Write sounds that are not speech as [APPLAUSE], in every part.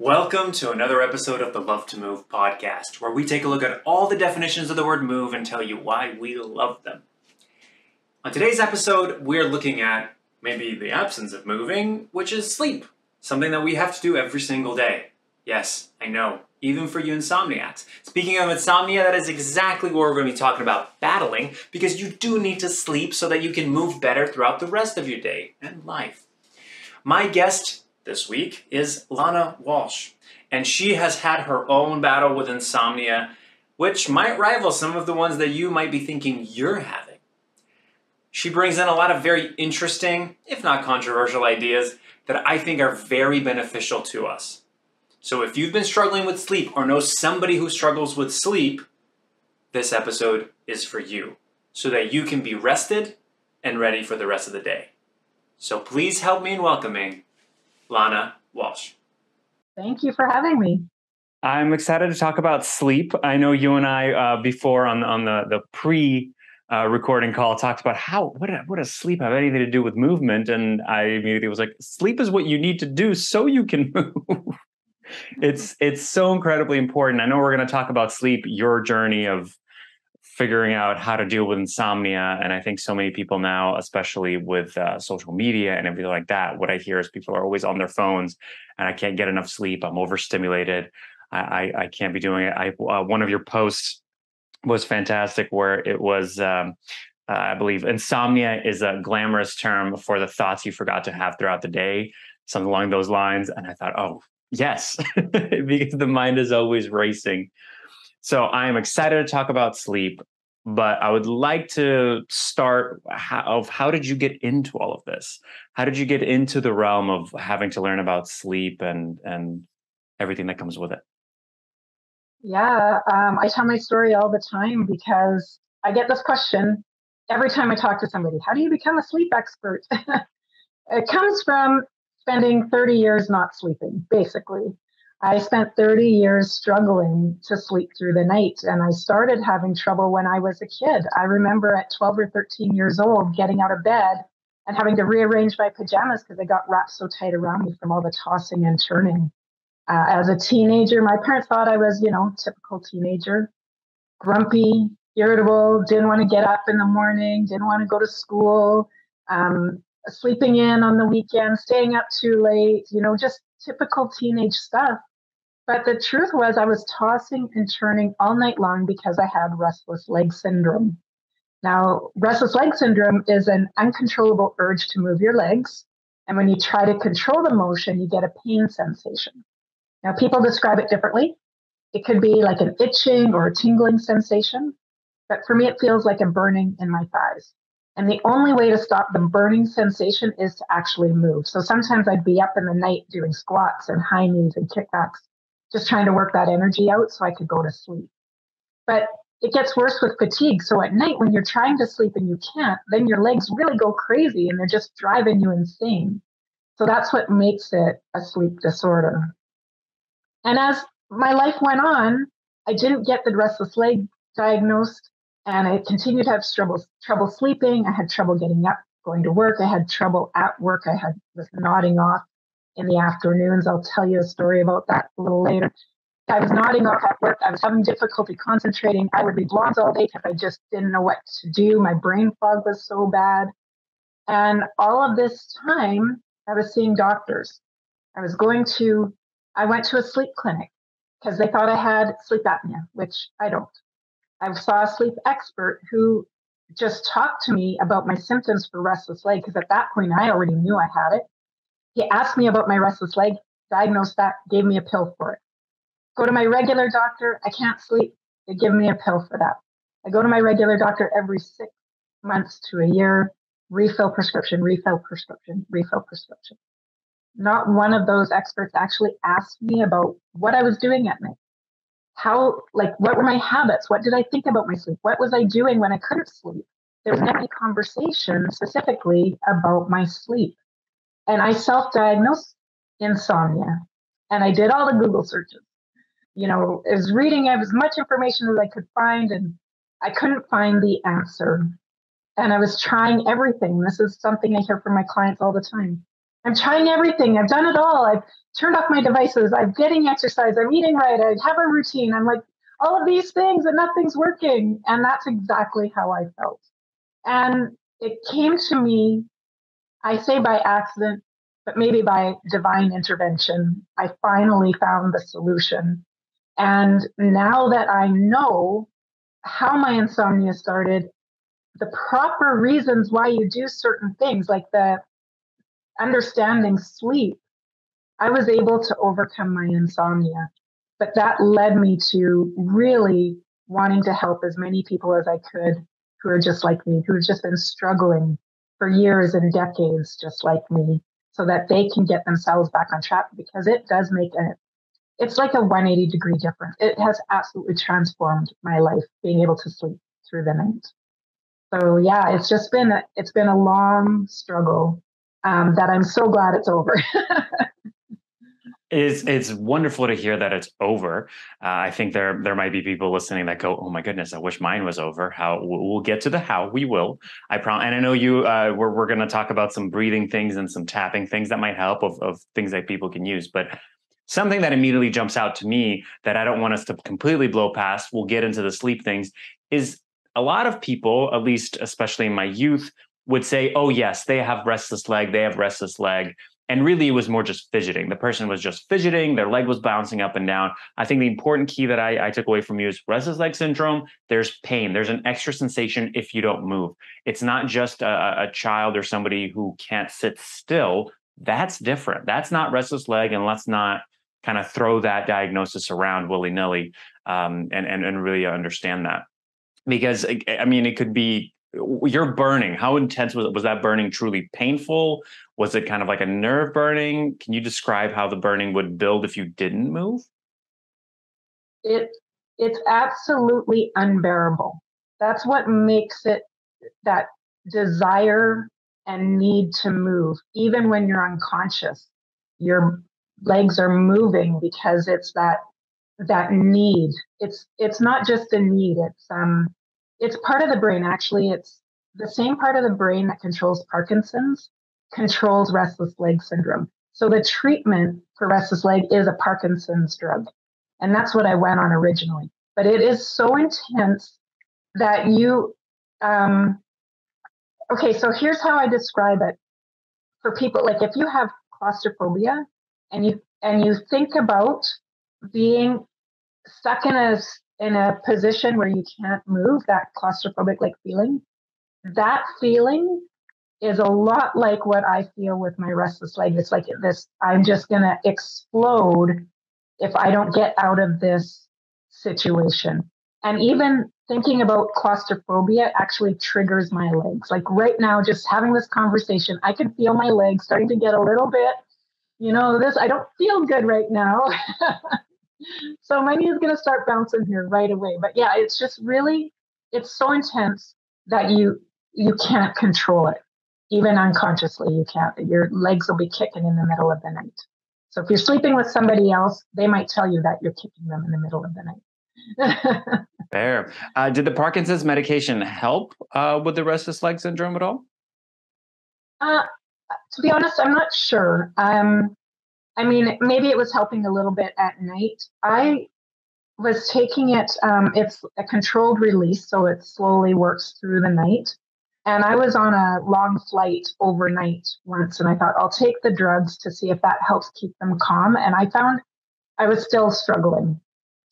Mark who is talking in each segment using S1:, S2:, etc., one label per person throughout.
S1: Welcome to another episode of the Love to Move podcast, where we take a look at all the definitions of the word move and tell you why we love them. On today's episode, we're looking at maybe the absence of moving, which is sleep, something that we have to do every single day. Yes, I know, even for you insomniacs. Speaking of insomnia, that is exactly what we're going to be talking about battling, because you do need to sleep so that you can move better throughout the rest of your day and life. My guest this week is Lana Walsh, and she has had her own battle with insomnia, which might rival some of the ones that you might be thinking you're having. She brings in a lot of very interesting, if not controversial, ideas that I think are very beneficial to us. So if you've been struggling with sleep or know somebody who struggles with sleep, this episode is for you so that you can be rested and ready for the rest of the day. So please help me in welcoming Lana Walsh.
S2: Thank you for having me.
S1: I'm excited to talk about sleep. I know you and I uh, before on on the the pre uh, recording call talked about how what what does sleep have anything to do with movement, and I immediately was like, sleep is what you need to do so you can [LAUGHS] move. it's it's so incredibly important. I know we're going to talk about sleep, your journey of figuring out how to deal with insomnia. And I think so many people now, especially with uh, social media and everything like that, what I hear is people are always on their phones and I can't get enough sleep. I'm overstimulated. I, I, I can't be doing it. I, uh, one of your posts was fantastic where it was, um, uh, I believe insomnia is a glamorous term for the thoughts you forgot to have throughout the day, something along those lines. And I thought, oh, yes, [LAUGHS] because the mind is always racing. So I am excited to talk about sleep, but I would like to start how, of how did you get into all of this? How did you get into the realm of having to learn about sleep and and everything that comes with it?
S2: Yeah, um, I tell my story all the time because I get this question every time I talk to somebody. How do you become a sleep expert? [LAUGHS] it comes from spending 30 years not sleeping, basically. I spent 30 years struggling to sleep through the night, and I started having trouble when I was a kid. I remember at 12 or 13 years old getting out of bed and having to rearrange my pajamas because they got wrapped so tight around me from all the tossing and turning. Uh, as a teenager, my parents thought I was, you know, typical teenager, grumpy, irritable, didn't want to get up in the morning, didn't want to go to school, um, sleeping in on the weekend, staying up too late, you know, just typical teenage stuff. But the truth was, I was tossing and turning all night long because I had restless leg syndrome. Now, restless leg syndrome is an uncontrollable urge to move your legs. And when you try to control the motion, you get a pain sensation. Now, people describe it differently. It could be like an itching or a tingling sensation. But for me, it feels like a burning in my thighs. And the only way to stop the burning sensation is to actually move. So sometimes I'd be up in the night doing squats and high knees and kickbacks just trying to work that energy out so I could go to sleep. But it gets worse with fatigue. So at night, when you're trying to sleep and you can't, then your legs really go crazy and they're just driving you insane. So that's what makes it a sleep disorder. And as my life went on, I didn't get the restless leg diagnosed and I continued to have trouble, trouble sleeping. I had trouble getting up, going to work. I had trouble at work. I had was nodding off in the afternoons. I'll tell you a story about that a little later. I was nodding off at work. I was having difficulty concentrating. I would be blunt all day because I just didn't know what to do. My brain fog was so bad. And all of this time, I was seeing doctors. I was going to, I went to a sleep clinic because they thought I had sleep apnea, which I don't. I saw a sleep expert who just talked to me about my symptoms for restless leg because at that point I already knew I had it. He asked me about my restless leg, diagnosed that, gave me a pill for it. Go to my regular doctor, I can't sleep. They give me a pill for that. I go to my regular doctor every six months to a year, refill prescription, refill prescription, refill prescription. Not one of those experts actually asked me about what I was doing at night. How, like, what were my habits? What did I think about my sleep? What was I doing when I couldn't sleep? There was never any conversation specifically about my sleep. And I self diagnosed insomnia and I did all the Google searches. You know, I was reading as much information as I could find and I couldn't find the answer. And I was trying everything. This is something I hear from my clients all the time. I'm trying everything. I've done it all. I've turned off my devices. I'm getting exercise. I'm eating right. I have a routine. I'm like all of these things and nothing's working. And that's exactly how I felt. And it came to me, I say by accident, but maybe by divine intervention. I finally found the solution. And now that I know how my insomnia started, the proper reasons why you do certain things, like the understanding sleep, I was able to overcome my insomnia. But that led me to really wanting to help as many people as I could who are just like me, who've just been struggling for years and decades, just like me, so that they can get themselves back on track because it does make a it's like a 180 degree difference. It has absolutely transformed my life being able to sleep through the night. So yeah, it's just been a, it's been a long struggle um, that I'm so glad it's over. [LAUGHS]
S1: it's it's wonderful to hear that it's over. Uh, I think there there might be people listening that go, "Oh my goodness, I wish mine was over." How we'll get to the how. We will. I promise. And I know you. Uh, we're we're going to talk about some breathing things and some tapping things that might help of of things that people can use. But something that immediately jumps out to me that I don't want us to completely blow past. We'll get into the sleep things. Is a lot of people, at least especially in my youth, would say, "Oh yes, they have restless leg. They have restless leg." And really, it was more just fidgeting. The person was just fidgeting, their leg was bouncing up and down. I think the important key that I, I took away from you is restless leg syndrome. There's pain, there's an extra sensation if you don't move. It's not just a, a child or somebody who can't sit still. That's different. That's not restless leg, and let's not kind of throw that diagnosis around willy nilly um, and, and and really understand that because I mean it could be you're burning. How intense was? Was that burning truly painful? Was it kind of like a nerve burning? Can you describe how the burning would build if you didn't move?
S2: It it's absolutely unbearable. That's what makes it that desire and need to move, even when you're unconscious. Your legs are moving because it's that that need. It's it's not just a need. It's um it's part of the brain actually it's the same part of the brain that controls parkinson's controls restless leg syndrome. So the treatment for restless leg is a parkinson's drug and that's what i went on originally. But it is so intense that you um, okay so here's how i describe it for people. Like if you have claustrophobia and you and you think about being stuck in a in a position where you can't move, that claustrophobic like feeling, that feeling is a lot like what I feel with my restless leg. It's like this I'm just going to explode if I don't get out of this situation. And even thinking about claustrophobia actually triggers my legs. Like right now, just having this conversation, I can feel my legs starting to get a little bit, you know, this, I don't feel good right now. [LAUGHS] so my knee is going to start bouncing here right away. But yeah, it's just really, it's so intense that you you can't control it. Even unconsciously, you can't. Your legs will be kicking in the middle of the night. So if you're sleeping with somebody else, they might tell you that you're kicking them in the middle of the
S1: night. [LAUGHS] Fair. Uh, did the Parkinson's medication help uh, with the restless leg syndrome at all?
S2: Uh, to be honest, I'm not sure. Um, I mean, maybe it was helping a little bit at night. I was taking it, um, it's a controlled release, so it slowly works through the night. And I was on a long flight overnight once, and I thought I'll take the drugs to see if that helps keep them calm. And I found I was still struggling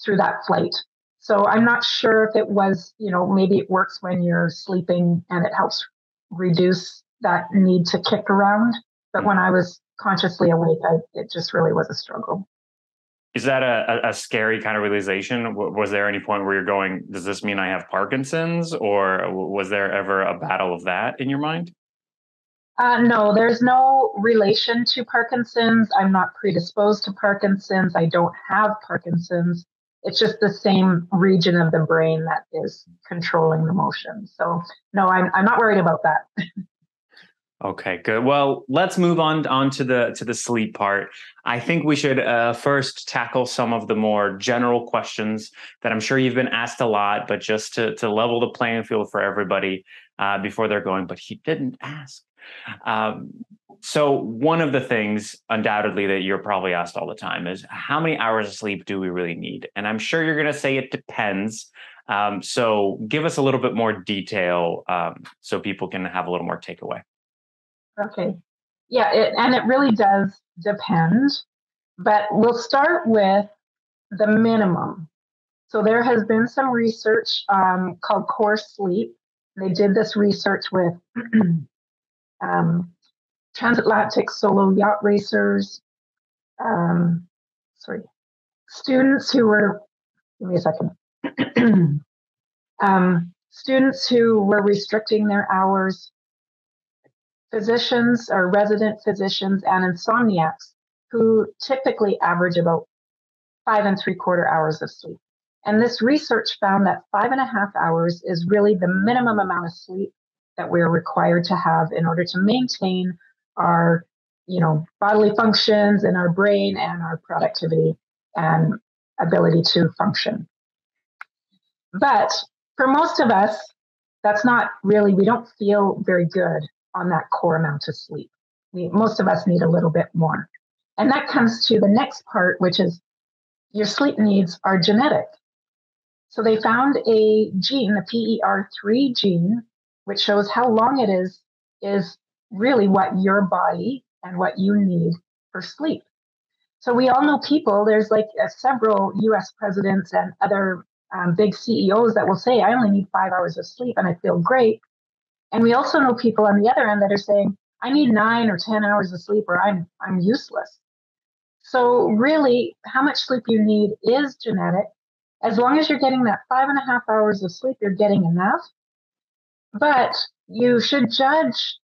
S2: through that flight. So I'm not sure if it was, you know, maybe it works when you're sleeping and it helps reduce that need to kick around. But when I was consciously awake, I, it just really was a struggle.
S1: Is that a, a scary kind of realization? Was there any point where you're going, does this mean I have Parkinson's? Or was there ever a battle of that in your mind?
S2: Uh, no, there's no relation to Parkinson's. I'm not predisposed to Parkinson's. I don't have Parkinson's. It's just the same region of the brain that is controlling the motion. So, no, I'm, I'm not worried about that. [LAUGHS]
S1: Okay, good. Well, let's move on on to the to the sleep part. I think we should uh, first tackle some of the more general questions that I'm sure you've been asked a lot, but just to to level the playing field for everybody uh, before they're going. But he didn't ask. Um, so one of the things undoubtedly that you're probably asked all the time is how many hours of sleep do we really need? And I'm sure you're going to say it depends. Um, so give us a little bit more detail um, so people can have a little more takeaway.
S2: Okay. Yeah, it, and it really does depend, but we'll start with the minimum. So there has been some research um, called Core Sleep. They did this research with [CLEARS THROAT] um, transatlantic solo yacht racers, um, sorry, students who were, give me a second, [CLEARS THROAT] um, students who were restricting their hours, physicians or resident physicians, and insomniacs who typically average about five and three quarter hours of sleep. And this research found that five and a half hours is really the minimum amount of sleep that we're required to have in order to maintain our, you know, bodily functions in our brain and our productivity and ability to function. But for most of us, that's not really, we don't feel very good on that core amount of sleep. We, most of us need a little bit more. And that comes to the next part, which is your sleep needs are genetic. So they found a gene, the PER3 gene, which shows how long it is, is really what your body and what you need for sleep. So we all know people, there's like uh, several US presidents and other um, big CEOs that will say, I only need five hours of sleep and I feel great. And we also know people on the other end that are saying, I need nine or 10 hours of sleep or I'm, I'm useless. So, really, how much sleep you need is genetic. As long as you're getting that five and a half hours of sleep, you're getting enough. But you should judge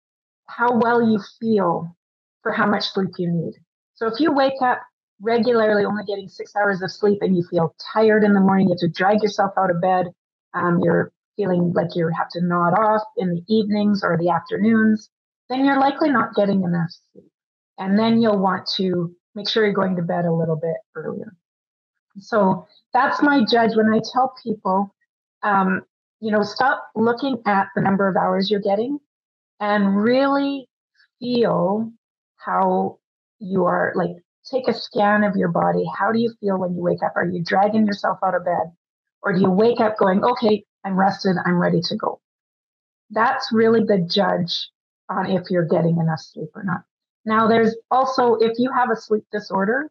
S2: how well you feel for how much sleep you need. So, if you wake up regularly only getting six hours of sleep and you feel tired in the morning, you have to drag yourself out of bed, um, you're feeling like you have to nod off in the evenings or the afternoons, then you're likely not getting enough sleep. And then you'll want to make sure you're going to bed a little bit earlier. So that's my judge when I tell people, um, you know, stop looking at the number of hours you're getting and really feel how you are like take a scan of your body. How do you feel when you wake up? Are you dragging yourself out of bed? Or do you wake up going, okay, I'm rested, I'm ready to go? That's really the judge on if you're getting enough sleep or not. Now, there's also, if you have a sleep disorder,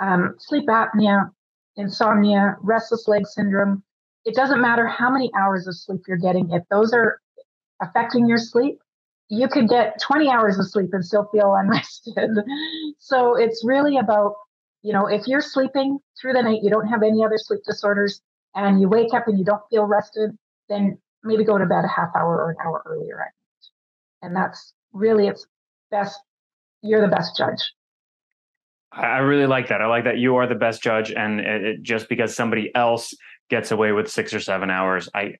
S2: um, sleep apnea, insomnia, restless leg syndrome, it doesn't matter how many hours of sleep you're getting. If those are affecting your sleep, you could get 20 hours of sleep and still feel [LAUGHS] unrested. so it's really about, you know, if you're sleeping through the night, you don't have any other sleep disorders, and you wake up and you don't feel rested, then maybe go to bed a half hour or an hour earlier at night. And that's really its best you're the best judge.
S1: I really like that. I like that you are the best judge, and it, just because somebody else gets away with six or seven hours, I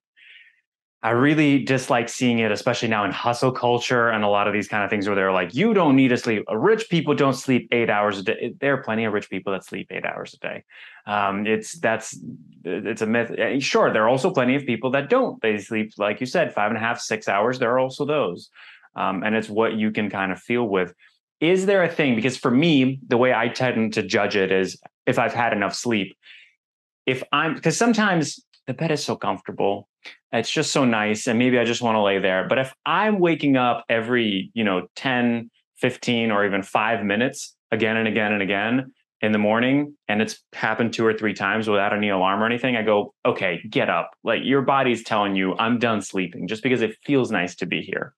S1: I really dislike seeing it, especially now in hustle culture and a lot of these kind of things where they're like, you don't need to sleep. Rich people don't sleep eight hours a day. There are plenty of rich people that sleep eight hours a day. Um, it's that's it's a myth. Eh, sure, there are also plenty of people that don't. They sleep, like you said, five and a half, six hours. There are also those, um, and it's what you can kind of feel with is there a thing because for me the way i tend to judge it is if i've had enough sleep if i'm because sometimes the bed is so comfortable it's just so nice and maybe i just want to lay there but if i'm waking up every you know 10 15 or even 5 minutes again and again and again in the morning and it's happened two or three times without any alarm or anything i go okay get up like your body's telling you i'm done sleeping just because it feels nice to be here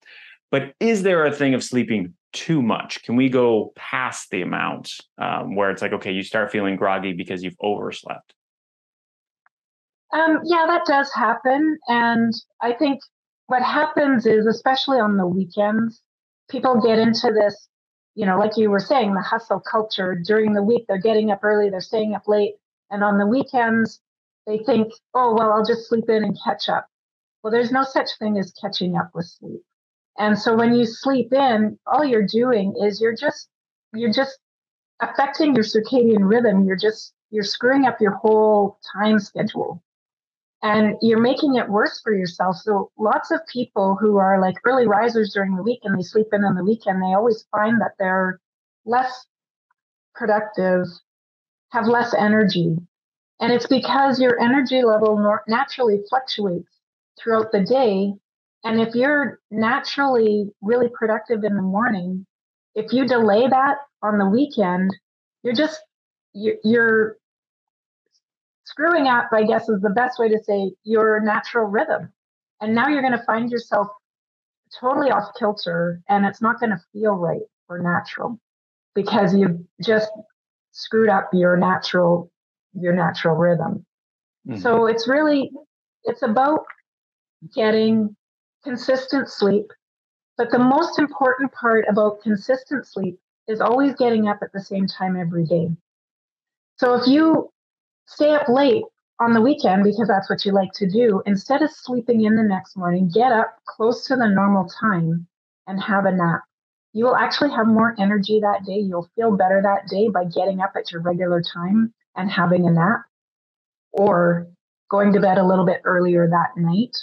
S1: but is there a thing of sleeping too much? Can we go past the amount um, where it's like, okay, you start feeling groggy because you've overslept?
S2: Um, yeah, that does happen. And I think what happens is, especially on the weekends, people get into this, you know, like you were saying, the hustle culture. During the week, they're getting up early, they're staying up late. And on the weekends, they think, oh, well, I'll just sleep in and catch up. Well, there's no such thing as catching up with sleep. And so when you sleep in, all you're doing is you're just you're just affecting your circadian rhythm. You're just you're screwing up your whole time schedule. And you're making it worse for yourself. So lots of people who are like early risers during the week and they sleep in on the weekend, they always find that they're less productive, have less energy. And it's because your energy level naturally fluctuates throughout the day. And if you're naturally really productive in the morning, if you delay that on the weekend, you're just you're screwing up, I guess, is the best way to say your natural rhythm. And now you're going to find yourself totally off kilter and it's not going to feel right or natural because you've just screwed up your natural your natural rhythm. Mm-hmm. So it's really it's about getting consistent sleep. But the most important part about consistent sleep is always getting up at the same time every day. So if you stay up late on the weekend because that's what you like to do, instead of sleeping in the next morning, get up close to the normal time and have a nap. You will actually have more energy that day. You'll feel better that day by getting up at your regular time and having a nap or going to bed a little bit earlier that night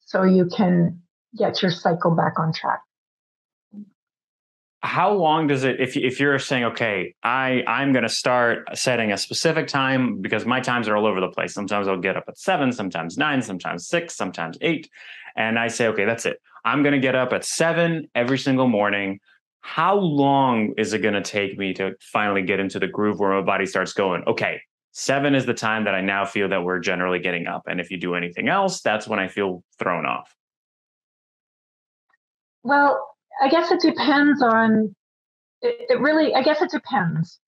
S2: so you can get your cycle back on track
S1: how long does it if if you're saying okay i i'm going to start setting a specific time because my times are all over the place. Sometimes i'll get up at 7 sometimes 9 sometimes 6 sometimes 8 and i say okay that's it. I'm going to get up at 7 every single morning. How long is it going to take me to finally get into the groove where my body starts going okay 7 is the time that i now feel that we're generally getting up and if you do anything else that's when i feel thrown off?
S2: Well I guess it depends on. It, it really, I guess it depends.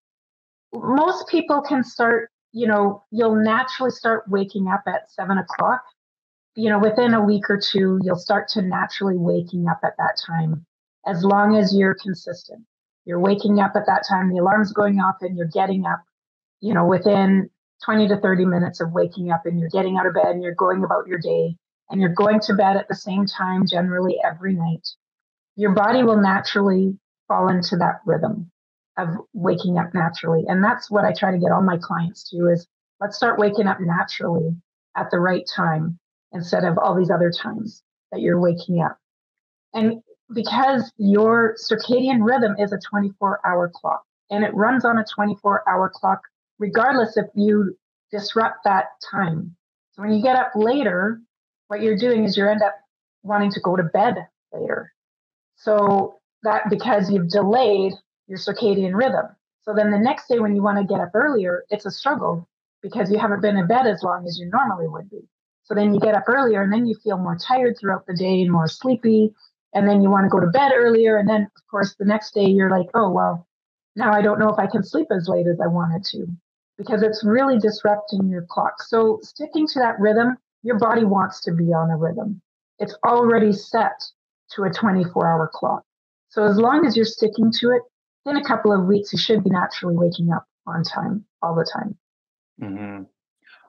S2: Most people can start. You know, you'll naturally start waking up at seven o'clock. You know, within a week or two, you'll start to naturally waking up at that time, as long as you're consistent. You're waking up at that time. The alarm's going off, and you're getting up. You know, within 20 to 30 minutes of waking up, and you're getting out of bed, and you're going about your day, and you're going to bed at the same time generally every night your body will naturally fall into that rhythm of waking up naturally. And that's what I try to get all my clients to is let's start waking up naturally at the right time instead of all these other times that you're waking up. And because your circadian rhythm is a 24 hour clock and it runs on a 24 hour clock, regardless if you disrupt that time. So when you get up later, what you're doing is you end up wanting to go to bed later. So that because you've delayed your circadian rhythm. So then the next day when you want to get up earlier, it's a struggle because you haven't been in bed as long as you normally would be. So then you get up earlier and then you feel more tired throughout the day and more sleepy. And then you want to go to bed earlier. And then, of course, the next day you're like, oh, well, now I don't know if I can sleep as late as I wanted to because it's really disrupting your clock. So sticking to that rhythm, your body wants to be on a rhythm. It's already set to a 24 hour clock. So as long as you're sticking to it, in a couple of weeks, you should be naturally waking up on time all the time.
S1: Mm-hmm.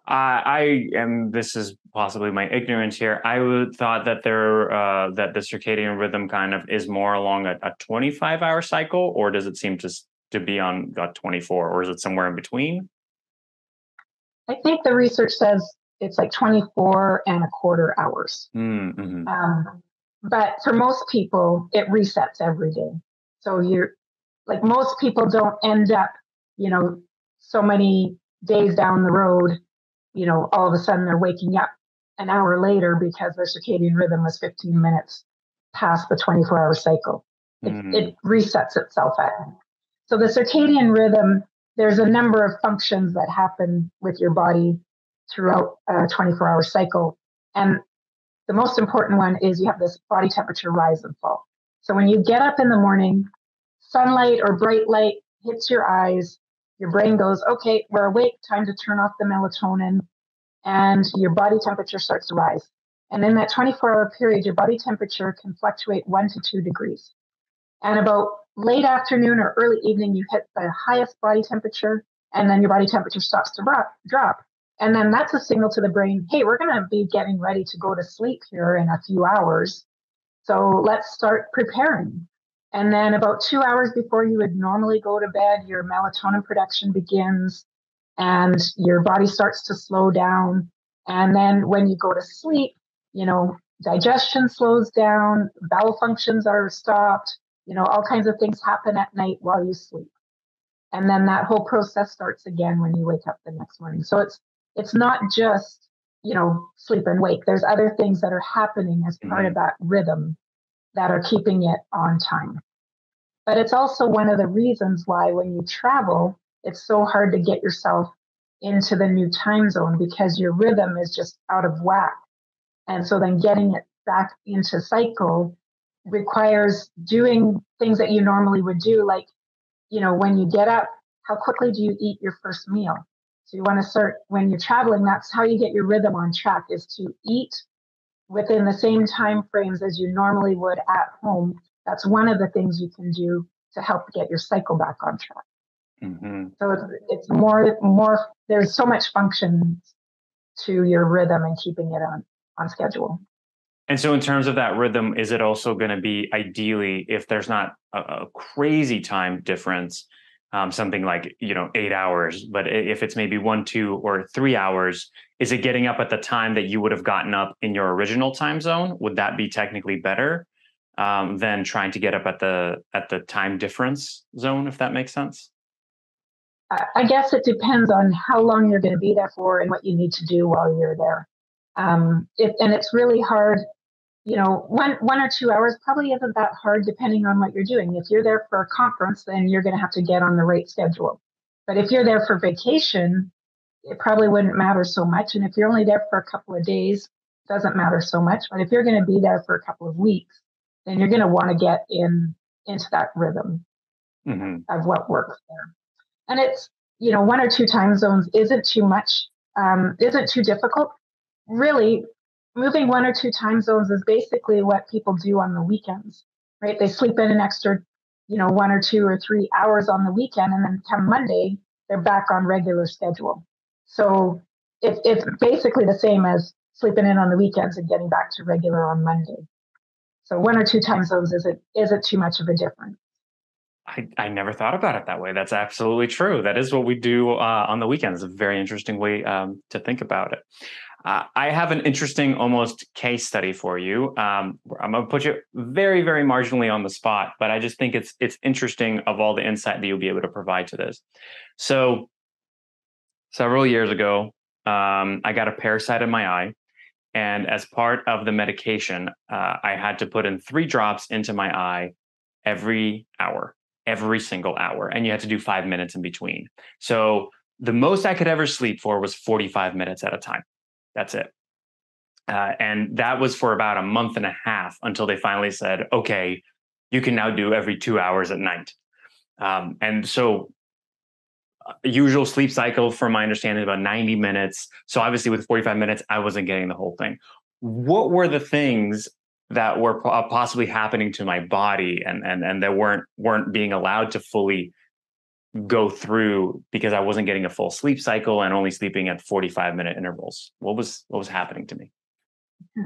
S1: Uh, I am. This is possibly my ignorance here. I would thought that there uh, that the circadian rhythm kind of is more along a, a 25 hour cycle, or does it seem to to be on a 24, or is it somewhere in between?
S2: I think the research says it's like 24 and a quarter hours.
S1: Mm-hmm.
S2: Um, but for most people, it resets every day. So you're like most people don't end up, you know, so many days down the road, you know, all of a sudden they're waking up an hour later because their circadian rhythm was 15 minutes past the 24 hour cycle. It, mm. it resets itself at. So the circadian rhythm, there's a number of functions that happen with your body throughout a 24 hour cycle. And the most important one is you have this body temperature rise and fall. So when you get up in the morning, sunlight or bright light hits your eyes, your brain goes, okay, we're awake, time to turn off the melatonin, and your body temperature starts to rise. And in that 24 hour period, your body temperature can fluctuate one to two degrees. And about late afternoon or early evening, you hit the highest body temperature, and then your body temperature starts to drop. And then that's a signal to the brain hey, we're going to be getting ready to go to sleep here in a few hours. So let's start preparing. And then about two hours before you would normally go to bed, your melatonin production begins and your body starts to slow down And then when you go to sleep, you know, digestion slows down, bowel functions are stopped, you know, all kinds of things happen at night while you sleep. And then that whole process starts again when you wake up the next morning. So it's it's not just, you know, sleep and wake. There's other things that are happening as part mm-hmm. of that rhythm that are keeping it on time. But it's also one of the reasons why when you travel, it's so hard to get yourself into the new time zone because your rhythm is just out of whack. And so then getting it back into cycle requires doing things that you normally would do, like, you know, when you get up, how quickly do you eat your first meal? So you want to start when you're traveling, that's how you get your rhythm on track is to eat within the same time frames as you normally would at home. That's one of the things you can do to help get your cycle back on track. Mm-hmm. So it's, it's more more. There's so much function to your rhythm and keeping it on on schedule.
S1: And so, in terms of that rhythm, is it also going to be ideally if there's not a, a crazy time difference, um, something like you know eight hours, but if it's maybe one, two, or three hours, is it getting up at the time that you would have gotten up in your original time zone? Would that be technically better um, than trying to get up at the at the time difference zone? If that makes sense.
S2: I guess it depends on how long you're going to be there for and what you need to do while you're there. Um, it, and it's really hard, you know, one one or two hours probably isn't that hard depending on what you're doing. If you're there for a conference, then you're going to have to get on the right schedule. But if you're there for vacation, it probably wouldn't matter so much. And if you're only there for a couple of days, it doesn't matter so much. But if you're going to be there for a couple of weeks, then you're going to want to get in into that rhythm mm-hmm. of what works there and it's you know one or two time zones isn't too much um, isn't too difficult really moving one or two time zones is basically what people do on the weekends right they sleep in an extra you know one or two or three hours on the weekend and then come monday they're back on regular schedule so it, it's basically the same as sleeping in on the weekends and getting back to regular on monday so one or two time zones isn't isn't too much of a difference
S1: I, I never thought about it that way. That's absolutely true. That is what we do uh, on the weekends. A very interesting way um, to think about it. Uh, I have an interesting, almost case study for you. Um, I'm going to put you very, very marginally on the spot, but I just think it's it's interesting of all the insight that you'll be able to provide to this. So, several years ago, um, I got a parasite in my eye, and as part of the medication, uh, I had to put in three drops into my eye every hour every single hour and you had to do five minutes in between. So the most I could ever sleep for was 45 minutes at a time. That's it. Uh, and that was for about a month and a half until they finally said, okay, you can now do every two hours at night. Um, and so, uh, usual sleep cycle, from my understanding, about 90 minutes. So, obviously, with 45 minutes, I wasn't getting the whole thing. What were the things that were possibly happening to my body and and and that weren't weren't being allowed to fully go through because I wasn't getting a full sleep cycle and only sleeping at 45 minute intervals. What was what was happening to me? [LAUGHS]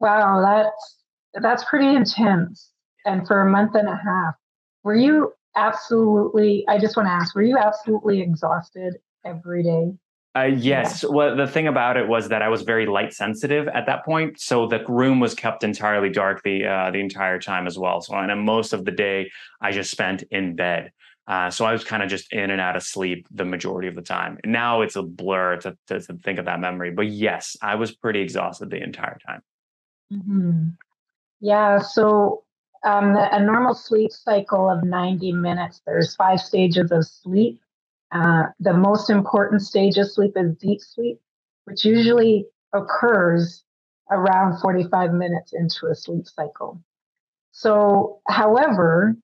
S2: wow, that's that's pretty intense. And for a month and a half, were you absolutely I just want to ask, were you absolutely exhausted every day?
S1: Uh, yes. Yeah. Well, the thing about it was that I was very light sensitive at that point, so the room was kept entirely dark the uh, the entire time as well. So, and most of the day I just spent in bed. Uh, so I was kind of just in and out of sleep the majority of the time. Now it's a blur to, to, to think of that memory, but yes, I was pretty exhausted the entire time.
S2: Mm-hmm. Yeah. So um, a normal sleep cycle of 90 minutes. There's five stages of sleep. Uh, the most important stage of sleep is deep sleep, which usually occurs around 45 minutes into a sleep cycle. So, however,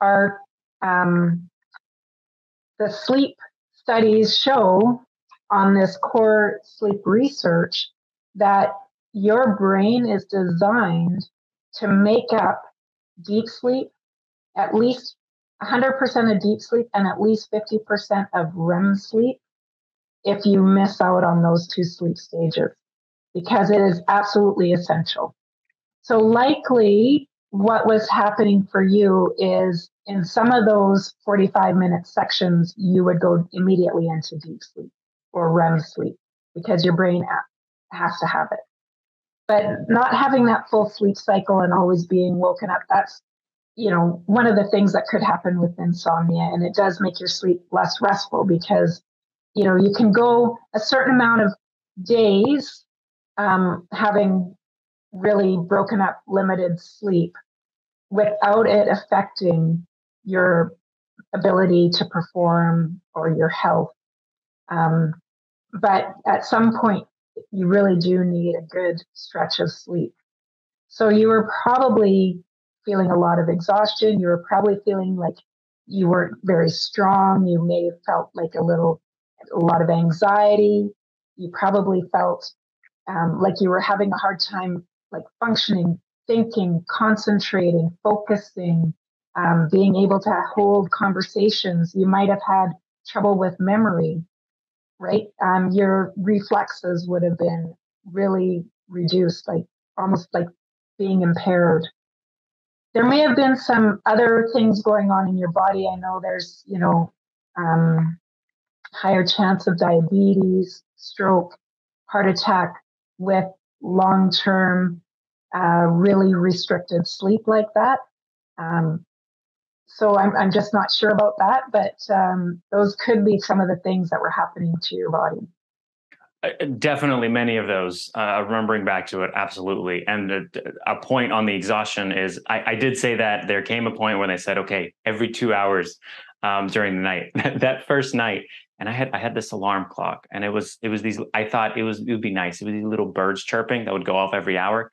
S2: our um, the sleep studies show on this core sleep research that your brain is designed to make up deep sleep at least 100% of deep sleep and at least 50% of REM sleep if you miss out on those two sleep stages because it is absolutely essential. So, likely, what was happening for you is in some of those 45 minute sections, you would go immediately into deep sleep or REM sleep. because your brain has to have it. But not having that full sleep cycle and always being woken up, that's you know one of the things that could happen with insomnia and it does make your sleep less restful because you know you can go a certain amount of days um, having really broken up limited sleep without it affecting your ability to perform or your health um, but at some point you really do need a good stretch of sleep so you were probably feeling a lot of exhaustion. You were probably feeling like you weren't very strong. You may have felt like a little, a lot of anxiety. You probably felt um, like you were having a hard time, like functioning, thinking, concentrating, focusing, um, being able to hold conversations. You might have had trouble with memory, right? Um, your reflexes would have been really reduced, like almost like being impaired there may have been some other things going on in your body. I know there's, you know, um, higher chance of diabetes, stroke, heart attack with long term, uh, really restricted sleep like that. Um, so I'm, I'm just not sure about that, but um, those could be some of the things that were happening to your body.
S1: Uh, definitely many of those uh, remembering back to it absolutely and a, a point on the exhaustion is I, I, did say that there came a point where they said okay every two hours um, during the night [LAUGHS] that first night and i had i had this alarm clock and it was it was these i thought it was it would be nice it was these little birds chirping that would go off every hour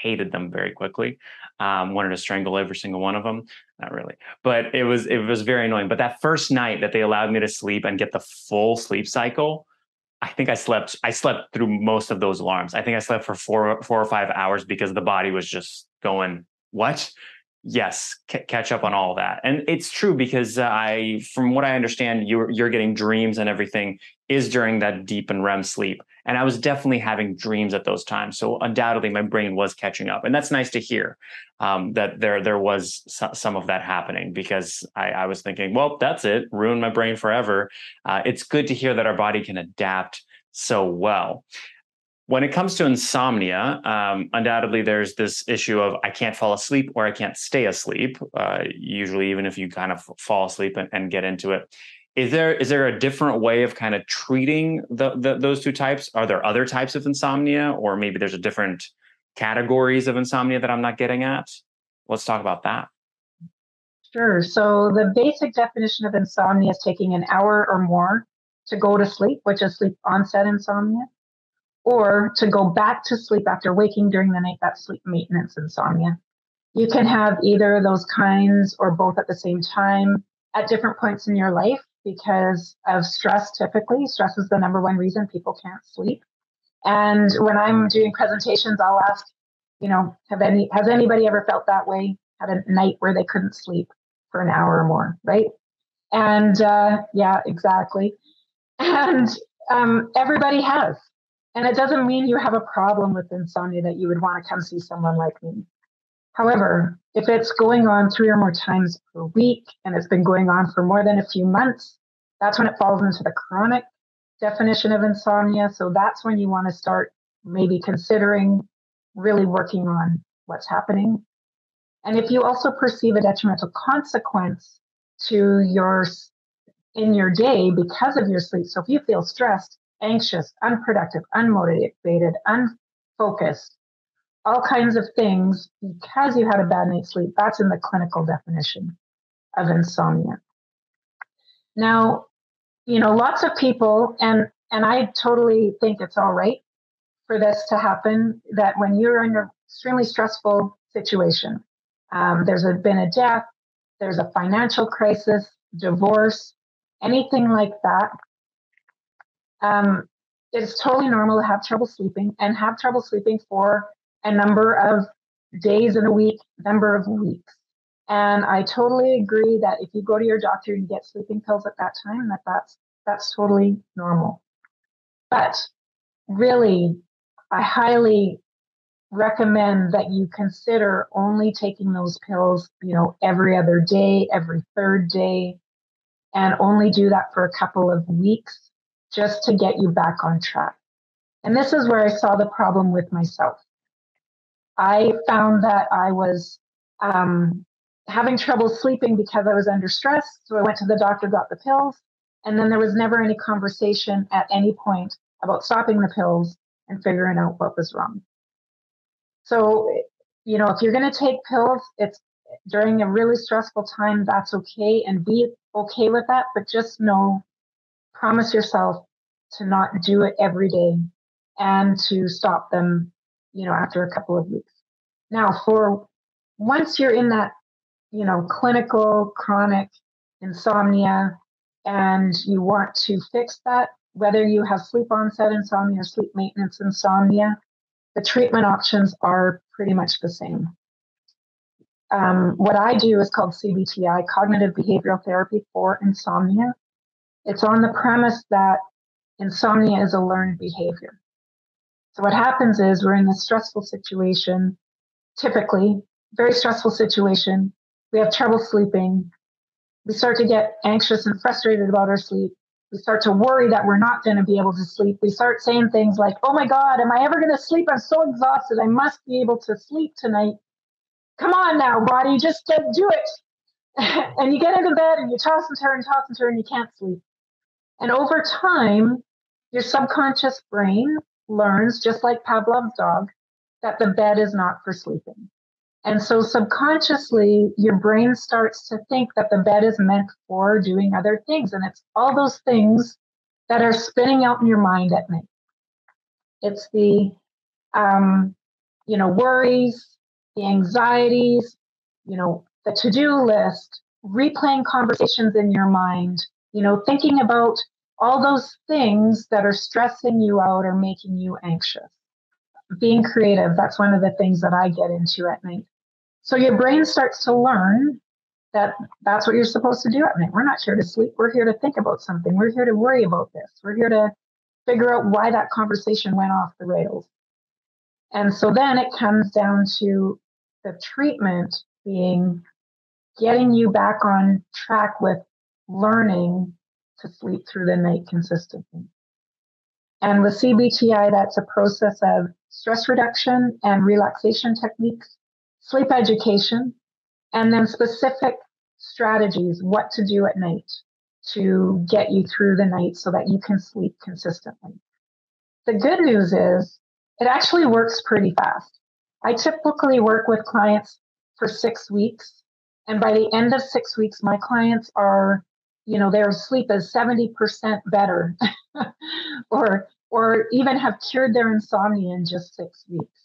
S1: hated them very quickly um, wanted to strangle every single one of them not really but it was it was very annoying but that first night that they allowed me to sleep and get the full sleep cycle I think I slept I slept through most of those alarms. I think I slept for four four or five hours because the body was just going what yes c- catch up on all that. And it's true because i from what i understand you're you're getting dreams and everything is during that deep and rem sleep. And i was definitely having dreams at those times. So undoubtedly my brain was catching up. And that's nice to hear um, that there there was some of that happening because I, I was thinking well that's it. Ruin my brain forever. Uh, it's good to hear that our body can adapt so well when it comes to insomnia, um, undoubtedly there's this issue of I can't fall asleep or I can't stay asleep. Uh, usually, even if you kind of fall asleep and, and, get into it, is there is there a different way of kind of treating the, the, those two types? Are there other types of insomnia, or maybe there's a different categories of insomnia that I'm not getting at? Let's talk about that.
S2: Sure. So the basic definition of insomnia is taking an hour or more to go to sleep, which is sleep onset insomnia or to go back to sleep after waking during the night, that's sleep maintenance insomnia. You can have either of those kinds or both at the same time at different points in your life because of stress typically. Stress is the number one reason people can't sleep. And when I'm doing presentations, I'll ask, you know, have any has anybody ever felt that way? Had a night where they couldn't sleep for an hour or more, right? And uh, yeah, exactly. And um, everybody has. And it doesn't mean you have a problem with insomnia that you would want to come see someone like me. However, if it's going on three or more times per week and it's been going on for more than a few months, that's when it falls into the chronic definition of insomnia. So that's when you want to start maybe considering really working on what's happening. And if you also perceive a detrimental consequence to your in your day because of your sleep, so if you feel stressed, anxious, unproductive, unmotivated, unfocused, all kinds of things because you had a bad night's sleep. That's in the clinical definition of insomnia. Now, you know, lots of people, and and I totally think it's all right for this to happen. That when you're in an extremely stressful situation, um, there's a, been a death, there's a financial crisis, divorce, anything like that, um, it's totally normal to have trouble sleeping and have trouble sleeping for a number of days in a week, number of weeks. And I totally agree that if you go to your doctor and get sleeping pills at that time, that that's that's totally normal. But really, I highly recommend that you consider only taking those pills, you know, every other day, every third day, and only do that for a couple of weeks just to get you back on track. And this is where I saw the problem with myself. I found that I was um, having trouble sleeping because I was under stress. So I went to the doctor, got the pills, and then there was never any conversation at any point about stopping the pills and figuring out what was wrong. So, you know, if you're going to take pills, it's during a really stressful time, that's okay and be okay with that. But just know, promise yourself to not do it every day and to stop them, you know, after a couple of weeks. Now, for once you're in that, you know, clinical chronic insomnia and you want to fix that, whether you have sleep onset insomnia or sleep maintenance insomnia, the treatment options are pretty much the same. Um, what I do is called CBTI, Cognitive Behavioral Therapy for Insomnia. It's on the premise that insomnia is a learned behavior. So what happens is we're in a stressful situation, typically very stressful situation. We have trouble sleeping. We start to get anxious and frustrated about our sleep. We start to worry that we're not going to be able to sleep. We start saying things like, Oh my God, am I ever going to sleep? I'm so exhausted. I must be able to sleep tonight. Come on now, body, just do it. [LAUGHS] and you get into bed and you toss and turn, and toss and turn, and you can't sleep. And over time, your subconscious brain learns, just like Pavlov's dog, that the bed is not for sleeping. And so subconsciously, your brain starts to think that the bed is meant for doing other things. And it's all those things that are spinning out in your mind at night. It's the, um, you know, worries, the anxieties, you know, the to do list, replaying conversations in your mind, you know, thinking about all those things that are stressing you out or making you anxious. Being creative, that's one of the things that I get into at night. So your brain starts to learn that that's what you're supposed to do at night. We're not here to sleep. We're here to think about something. We're here to worry about this. We're here to figure out why that conversation went off the rails. And so then it comes down to the treatment being getting you back on track with learning to sleep through the night consistently. And with CBTI, that's a process of stress reduction and relaxation techniques, sleep education, and then specific strategies, what to do at night to get you through the night so that you can sleep consistently. The good news is it actually works pretty fast. I typically work with clients for six weeks. And by the end of six weeks, my clients are you know their sleep is 70% better [LAUGHS] or or even have cured their insomnia in just six weeks.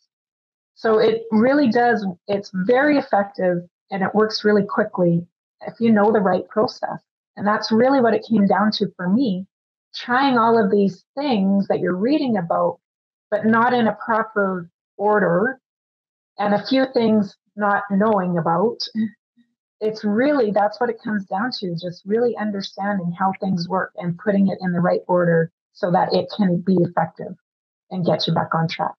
S2: So it really does it's very effective and it works really quickly if you know the right process. And that's really what it came down to for me trying all of these things that you're reading about but not in a proper order and a few things not knowing about it's really that's what it comes down to just really understanding how things work and putting it in the right order so that it can be effective and get you back on track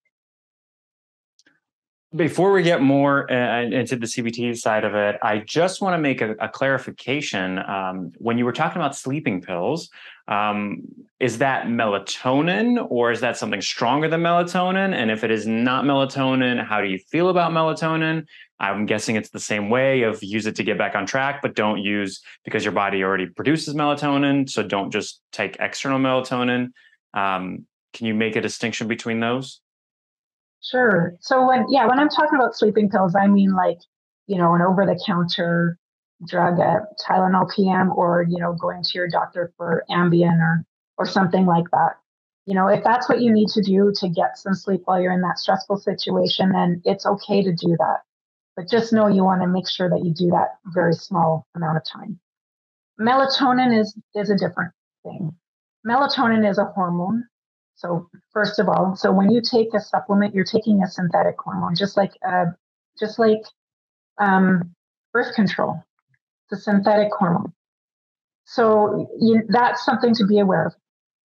S1: before we get more uh, into the CBT side of it, I just want to make a, a clarification. Um, when you were talking about sleeping pills, um, is that melatonin or is that something stronger than melatonin? And if it is not melatonin, how do you feel about melatonin? I'm guessing it's the same way of use it to get back on track, but don't use because your body already produces melatonin. So don't just take external melatonin. Um, can you make a distinction between those?
S2: Sure. So when yeah, when I'm talking about sleeping pills, I mean like, you know, an over-the-counter drug, a Tylenol PM, or you know, going to your doctor for Ambien or or something like that. You know, if that's what you need to do to get some sleep while you're in that stressful situation, then it's okay to do that. But just know you want to make sure that you do that very small amount of time. Melatonin is is a different thing. Melatonin is a hormone so first of all, so when you take a supplement, you're taking a synthetic hormone, just like uh, just like um, birth control. A synthetic hormone. So you, that's something to be aware of.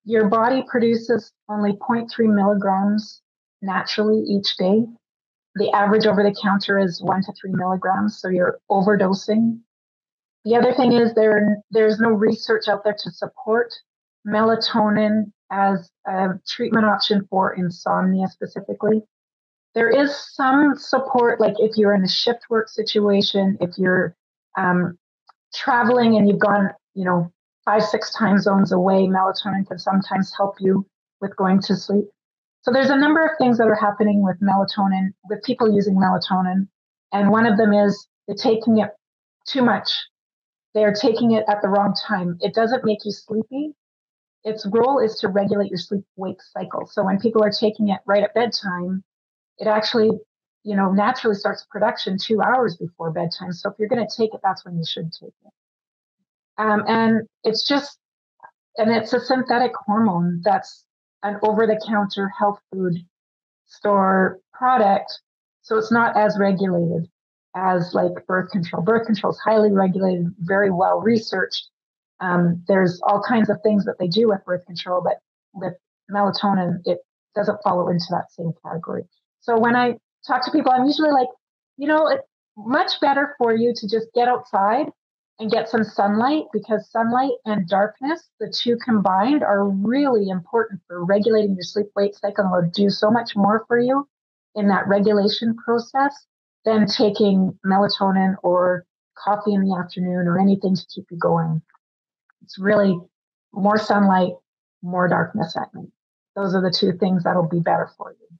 S2: Your body produces only 0.3 milligrams naturally each day. The average over the counter is one to three milligrams, so you're overdosing. The other thing is there there's no research out there to support melatonin as a treatment option for insomnia specifically. There is some support, like if you're in a shift work situation, if you're um, traveling and you've gone, you know, five, six time zones away, melatonin can sometimes help you with going to sleep. So there's a number of things that are happening with melatonin, with people using melatonin. And one of them is they're taking it too much. They're taking it at the wrong time. It doesn't make you sleepy. Its role is to regulate your sleep wake cycle. So when people are taking it right at bedtime, it actually, you know, naturally starts production two hours before bedtime. So if you're going to take it, that's when you should take it. Um, and it's just, and it's a synthetic hormone that's an over the counter health food store product. So it's not as regulated as like birth control. Birth control is highly regulated, very well researched. Um, there's all kinds of things that they do with birth control, but with melatonin, it doesn't follow into that same category. So when I talk to people, I'm usually like, you know, it's much better for you to just get outside and get some sunlight because sunlight and darkness, the two combined, are really important for regulating your sleep wake cycle and will do so much more for you in that regulation process than taking melatonin or coffee in the afternoon or anything to keep you going. It's really more sunlight, more darkness at night. Those are the two things that'll be better for you.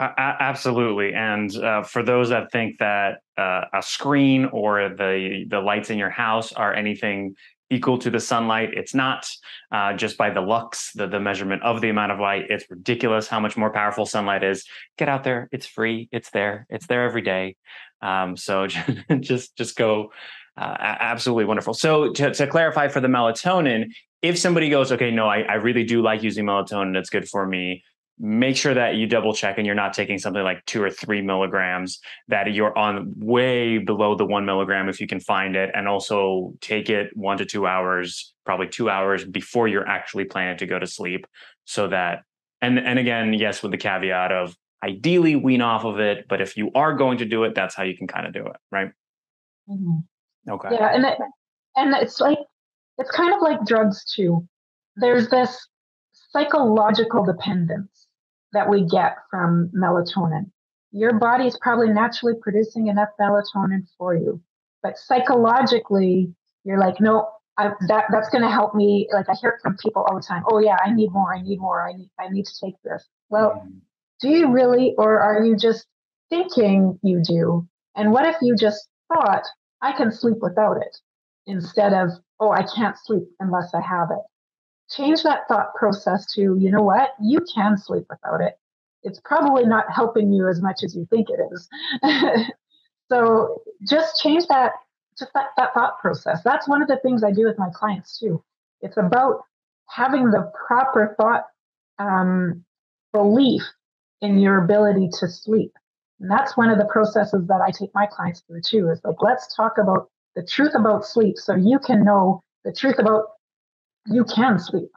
S1: Absolutely, and uh, for those that think that uh, a screen or the the lights in your house are anything equal to the sunlight, it's not. Uh, just by the lux, the the measurement of the amount of light, it's ridiculous how much more powerful sunlight is. Get out there; it's free. It's there. It's there every day. Um, so [LAUGHS] just just go. Uh, absolutely wonderful. So to, to clarify for the melatonin, if somebody goes, okay, no, I, I really do like using melatonin, it's good for me make sure that you double check and you're not taking something like two or three milligrams that you're on way below the one milligram if you can find it and also take it one to two hours probably two hours before you're actually planning to go to sleep so that and and again yes with the caveat of ideally wean off of it but if you are going to do it that's how you can kind of do it right
S2: mm-hmm. Okay yeah and it, and it's like it's kind of like drugs too there's this psychological dependence that we get from melatonin. Your body is probably naturally producing enough melatonin for you, but psychologically, you're like, no, I, that that's going to help me. Like I hear from people all the time. Oh yeah, I need more. I need more. I need I need to take this. Well, mm-hmm. do you really, or are you just thinking you do? And what if you just thought I can sleep without it instead of oh I can't sleep unless I have it? change that thought process to, you know what, you can sleep without it. It's probably not helping you as much as you think it is. [LAUGHS] so just change that, just that, that thought process. That's one of the things I do with my clients too. It's about having the proper thought um, belief in your ability to sleep. And that's one of the processes that I take my clients through too is like, let's talk about the truth about sleep so you can know the truth about you can sleep.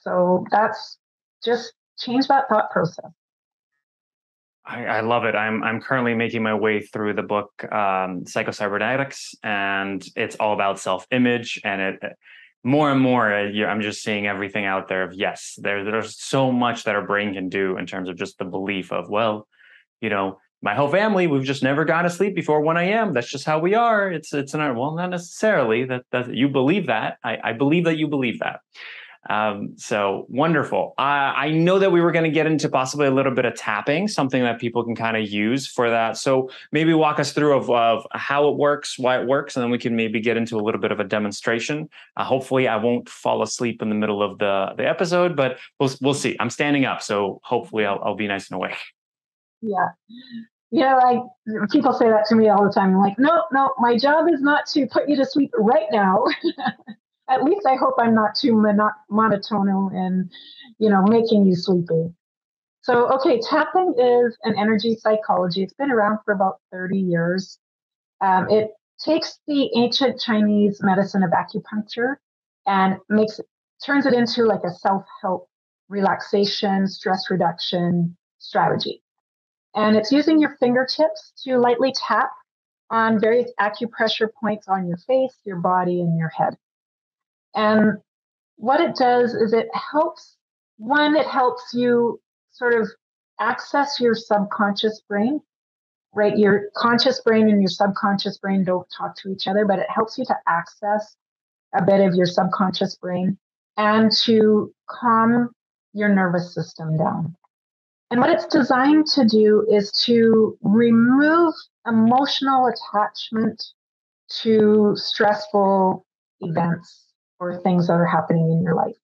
S2: So that's just change that thought process.
S1: I, I, love it. I'm I'm currently making my way through the book um, Psychocybernetics, and it's all about self image. And it more and more, uh, I'm just seeing everything out there of yes, there there's so much that our brain can do in terms of just the belief of well, you know, my whole family we've just never gone to sleep before 1 a.m that's just how we are. It's it's not well not necessarily. That that you believe that. I, I believe that you believe that. Um, so wonderful. I know that we were going to get into possibly a little bit of tapping something that people can kind of use for that. So maybe walk us through of, of how it works why it works and then we can maybe get into a little bit of a demonstration. Uh, hopefully i won't fall asleep in the middle of the the episode but we'll, we'll see. I'm standing up so hopefully I'll, I'll be nice and awake
S2: yeah you know, like people say that to me all the time. I'm like, no, no, my job is not to put you to sleep right now. [LAUGHS] At least I hope I'm not too mono- monotonal and, you know, making you sleepy. So, okay, tapping is an energy psychology. It's been around for about 30 years. Um, it takes the ancient Chinese medicine of acupuncture and makes it, turns it into like a self-help relaxation, stress reduction strategy. And it's using your fingertips to lightly tap on various acupressure points on your face, your body, and your head. And what it does is it helps, one, it helps you sort of access your subconscious brain, right? Your conscious brain and your subconscious brain don't talk to each other, but it helps you to access a bit of your subconscious brain and to calm your nervous system down. And what it's designed to do is to remove emotional attachment to stressful events or things that are happening in your life.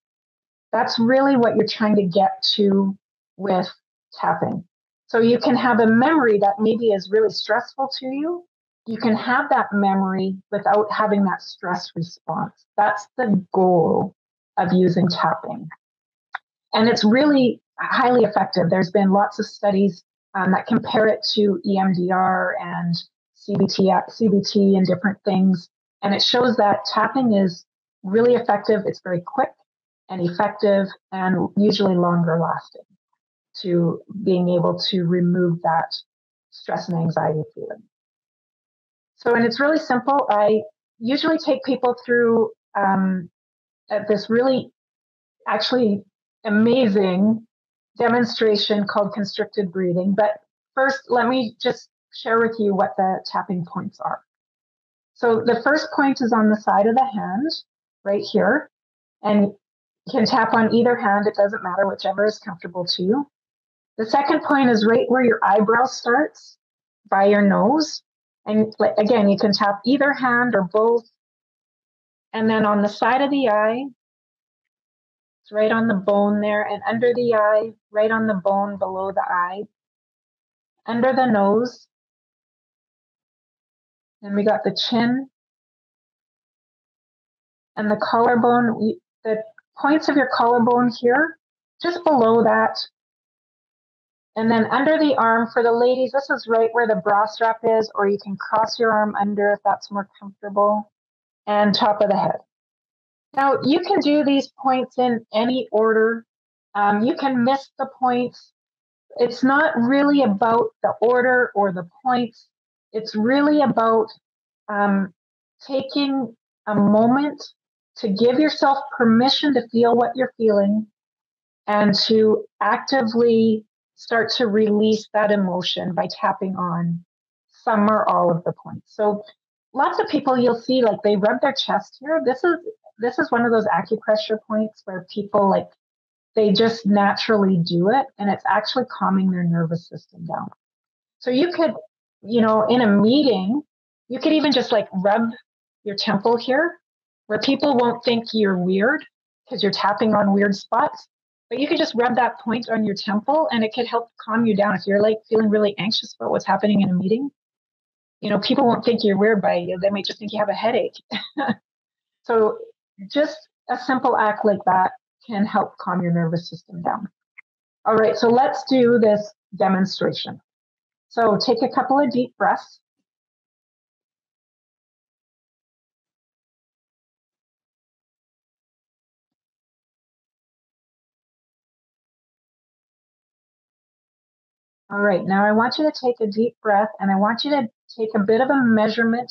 S2: That's really what you're trying to get to with tapping. So you can have a memory that maybe is really stressful to you. You can have that memory without having that stress response. That's the goal of using tapping. And it's really highly effective. There's been lots of studies um, that compare it to EMDR and CBT, CBT and different things. And it shows that tapping is really effective. It's very quick and effective and usually longer lasting to being able to remove that stress and anxiety feeling. So, and it's really simple. I usually take people through um, this really actually amazing demonstration called constricted breathing. But first, let me just share with you what the tapping points are. So the first point is on the side of the hand, right here. And you can tap on either hand, it doesn't matter, whichever is comfortable to you. The second point is right where your eyebrow starts by your nose. And again, you can tap either hand or both. And then on the side of the eye, it's right on the bone there, and under the eye, right on the bone below the eye, under the nose. And we got the chin and the collarbone. We, The points of your collarbone here, just below that. And then under the arm for the ladies, this is right where the bra strap is, or you can cross your arm under if that's more comfortable, and top of the head. Now, you can do these points in any order. Um, you can miss the points. It's not really about the order or the points. It's really about um, taking a moment to give yourself permission to feel what you're feeling and to actively start to release that emotion by tapping on some or all of the points. So lots of people you'll see like they rub their chest here. This is this is one of those acupressure points where people like they just naturally do it and it's actually calming their nervous system down. So you could, you know, in a meeting, you could even just like rub your temple here where people won't think you're weird because you're tapping on weird spots. But you could just rub that point on your temple and it could help calm you down. If you're like feeling really anxious about what's happening in a meeting, you know, people won't think you're weird by you. They might just think you have a headache. [LAUGHS] so just a simple act like that can help calm your nervous system down. All right, so let's do this demonstration. So take a couple of deep breaths. All right, now I want you to take a deep breath and I want you to take a bit of a measurement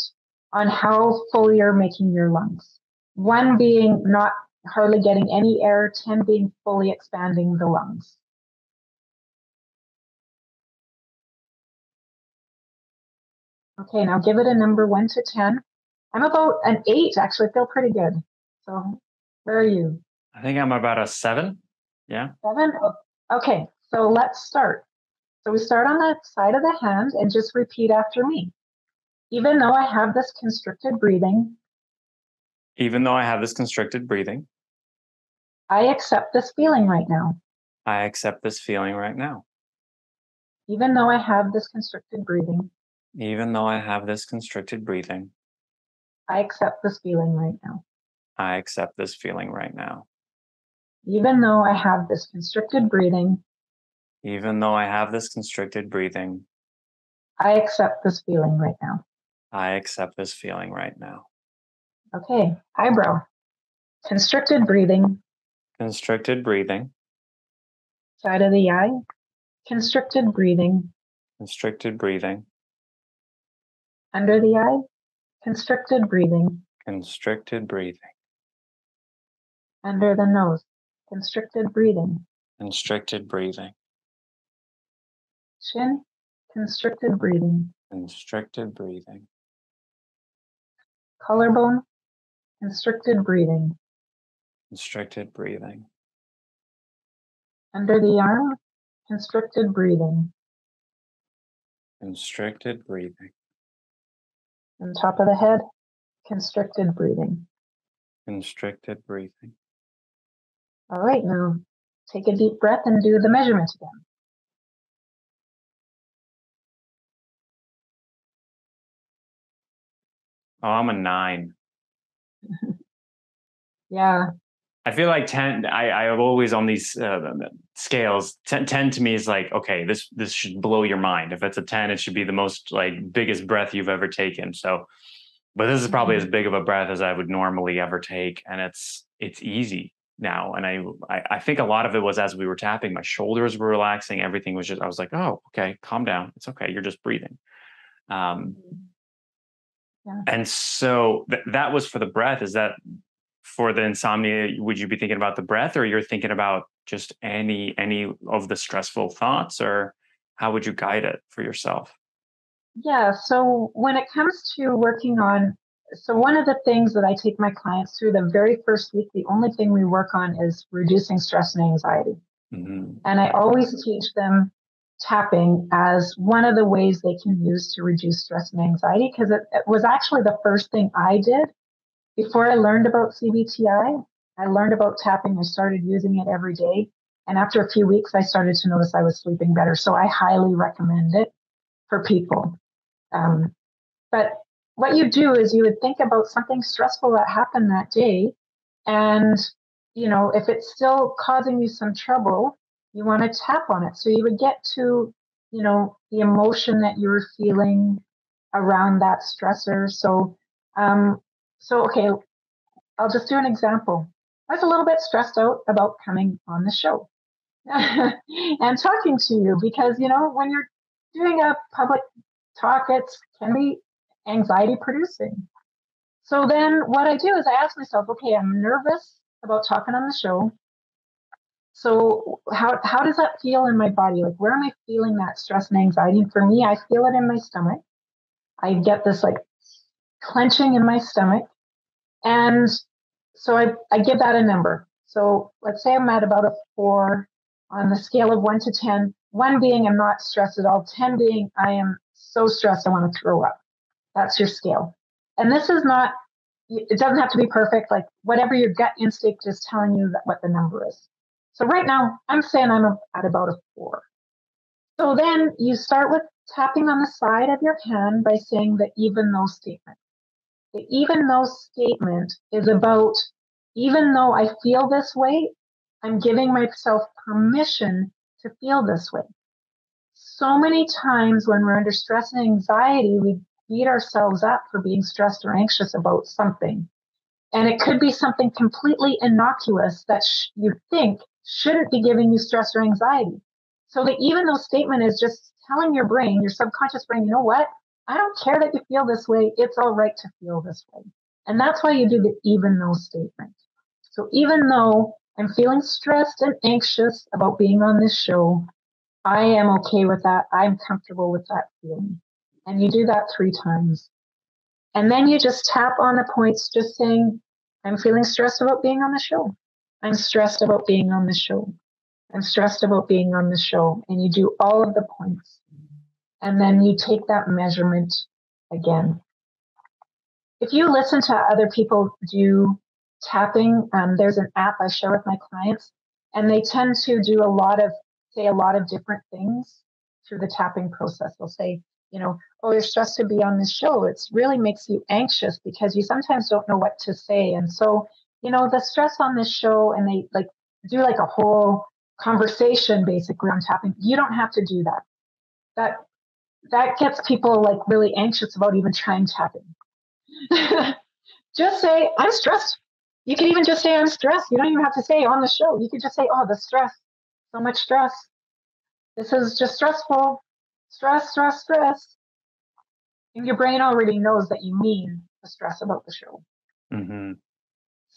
S2: on how full you're making your lungs. One being not hardly getting any air, 10 being fully expanding the lungs. Okay, now give it a number one to 10. I'm about an eight, actually, I feel pretty good. So where are you?
S1: I think I'm about a seven. Yeah.
S2: Seven? Okay, so let's start. So we start on the side of the hand and just repeat after me. Even though I have this constricted breathing,
S1: even though I have this constricted breathing,
S2: I accept this feeling right now.
S1: I accept this feeling right now.
S2: Even though I have this constricted breathing,
S1: even though I have this constricted breathing,
S2: I accept this feeling right now.
S1: I accept this feeling right now.
S2: Even though I have this constricted breathing,
S1: even though I have this constricted breathing,
S2: I accept this feeling right now.
S1: I accept this feeling right now.
S2: Okay, eyebrow. Constricted breathing.
S1: Constricted breathing.
S2: Side of the eye. Constricted breathing.
S1: Constricted breathing.
S2: Under the eye. Constricted breathing.
S1: Constricted breathing.
S2: under the nose, constricted breathing.
S1: Constricted breathing.
S2: Chin, constricted breathing.
S1: Constricted breathing.
S2: Collarbone, constricted breathing.
S1: Constricted breathing.
S2: Under the arm, constricted breathing.
S1: Constricted breathing.
S2: On top of the head, constricted breathing.
S1: Constricted breathing.
S2: All right, now take a deep breath and do the measurement again.
S1: Oh, I'm a nine. [LAUGHS]
S2: yeah.
S1: I feel like 10, I, I always on these uh, scales, 10, 10 to me is like, okay, this, this should blow your mind. If it's a 10, it should be the most like biggest breath you've ever taken. So, but this is probably mm-hmm. as big of a breath as I would normally ever take. And it's, it's easy now. And I, I, I think a lot of it was as we were tapping, my shoulders were relaxing. Everything was just, I was like, oh, okay, calm down. It's okay. You're just breathing. Um, mm-hmm. Yeah. And so th- that was for the breath. Is that for the insomnia? Would you be thinking about the breath, or you're thinking about just any any of the stressful thoughts, or how would you guide it for yourself?
S2: Yeah. So when it comes to working on, so one of the things that I take my clients through the very first week, the only thing we work on is reducing stress and anxiety. Mm-hmm. And I always teach them tapping as one of the ways they can use to reduce stress and anxiety because it, it, was actually the first thing I did before I learned about CBTI. I learned about tapping. I started using it every day. And after a few weeks, I started to notice I was sleeping better. So I highly recommend it for people. Um, but what you do is you would think about something stressful that happened that day. And, you know, if it's still causing you some trouble, you want to tap on it. So you would get to, you know, the emotion that you were feeling around that stressor. So, um, so okay, I'll just do an example. I was a little bit stressed out about coming on the show [LAUGHS] and talking to you because, you know, when you're doing a public talk, it can be anxiety producing. So then what I do is I ask myself, okay, I'm nervous about talking on the show. So how how does that feel in my body? Like where am I feeling that stress and anxiety? For me, I feel it in my stomach. I get this like clenching in my stomach. And so I, I give that a number. So let's say I'm at about a four on the scale of one to 10, one being I'm not stressed at all, 10 being I am so stressed I want to throw up. That's your scale. And this is not, it doesn't have to be perfect. Like whatever your gut instinct is telling you that what the number is. So right now, I'm saying I'm at about a four. So then you start with tapping on the side of your hand by saying the even though statement. The even though statement is about even though I feel this way, I'm giving myself permission to feel this way. So many times when we're under stress and anxiety, we beat ourselves up for being stressed or anxious about something. And it could be something completely innocuous that sh- you think shouldn't be giving you stress or anxiety. So the even though statement is just telling your brain, your subconscious brain, you know what? I don't care that you feel this way. It's all right to feel this way. And that's why you do the even though statement. So even though I'm feeling stressed and anxious about being on this show, I am okay with that. I'm comfortable with that feeling. And you do that three times. And then you just tap on the points, just saying, I'm feeling stressed about being on the show. I'm stressed about being on the show. I'm stressed about being on the show. And you do all of the points. And then you take that measurement again. If you listen to other people do tapping, um, there's an app I share with my clients, and they tend to do a lot of, say, a lot of different things through the tapping process. They'll say, you know, oh, you're stressed to be on this show. It really makes you anxious because you sometimes don't know what to say. And so you know, the stress on this show and they like do like a whole conversation basically on tapping. You don't have to do that. That that gets people like really anxious about even trying tapping. [LAUGHS] just say, I'm stressed. You can even just say I'm stressed. You don't even have to say on the show. You could just say, oh, the stress. So much stress. This is just stressful. Stress, stress, stress. And your brain already knows that you mean the stress about the show. Mm-hmm.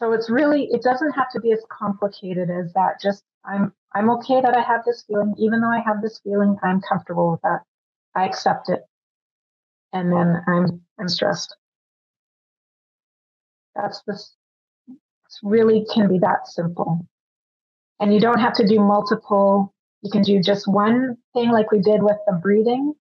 S2: So it's really it doesn't have to be as complicated as that. Just I'm I'm okay that I have this feeling, even though I have this feeling, I'm comfortable with that. I accept it. And then I'm I'm stressed. That's this really can be that simple. And you don't have to do multiple, you can do just one thing like we did with the breathing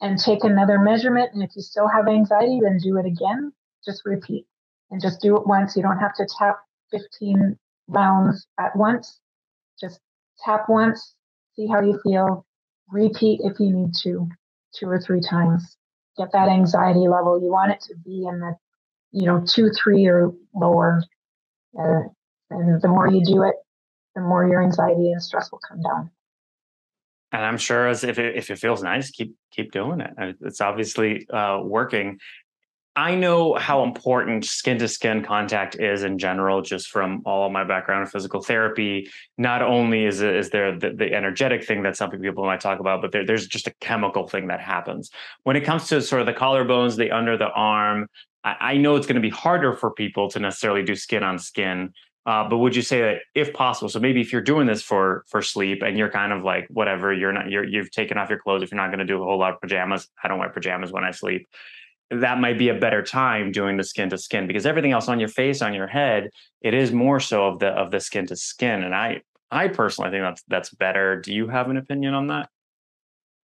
S2: and take another measurement. And if you still have anxiety, then do it again. Just repeat and just do it once. You don't have to tap 15 rounds at once. Just tap once, see how you feel. Repeat if you need to, two or three times. Get that anxiety level. You want it to be in the, you know, two, three or lower. Uh, and the more you do it, the more your anxiety and stress will come down.
S1: And I'm sure as if it, if it feels nice, keep keep doing it. It's obviously uh, working. I know how important skin to skin contact is in general, just from all of my background in physical therapy. Not only is, it, is there the, the, energetic thing that some people might talk about, but there, there's just a chemical thing that happens. When it comes to sort of the collarbones, the under the arm, I, I know it's going to be harder for people to necessarily do skin on skin. Uh, but would you say that if possible, so maybe if you're doing this for for sleep and you're kind of like whatever, you're not you're you've taken off your clothes. If you're not going to do a whole lot of pajamas, I don't wear pajamas when I sleep that might be a better time doing the skin to skin because everything else on your face on your head it is more so of the of the skin to skin. And i i personally think that's that's better. Do you have an opinion on that?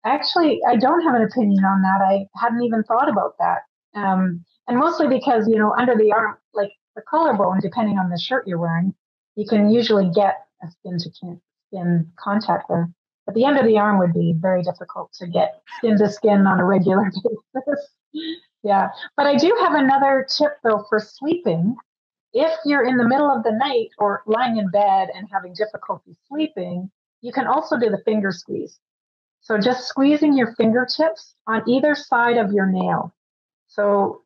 S2: Actually i don't have an opinion on that. I hadn't even thought about that. Um, and mostly because you know under the arm like the collarbone depending on the shirt you're wearing you can usually get a skin to skin contact there. But the end of the arm would be very difficult to get skin to skin on a regular [LAUGHS] basis yeah. But I do have another tip though for sleeping. If you're in the middle of the night or lying in bed and having difficulty sleeping, you can also do the finger squeeze. So just squeezing your fingertips on either side of your nail. So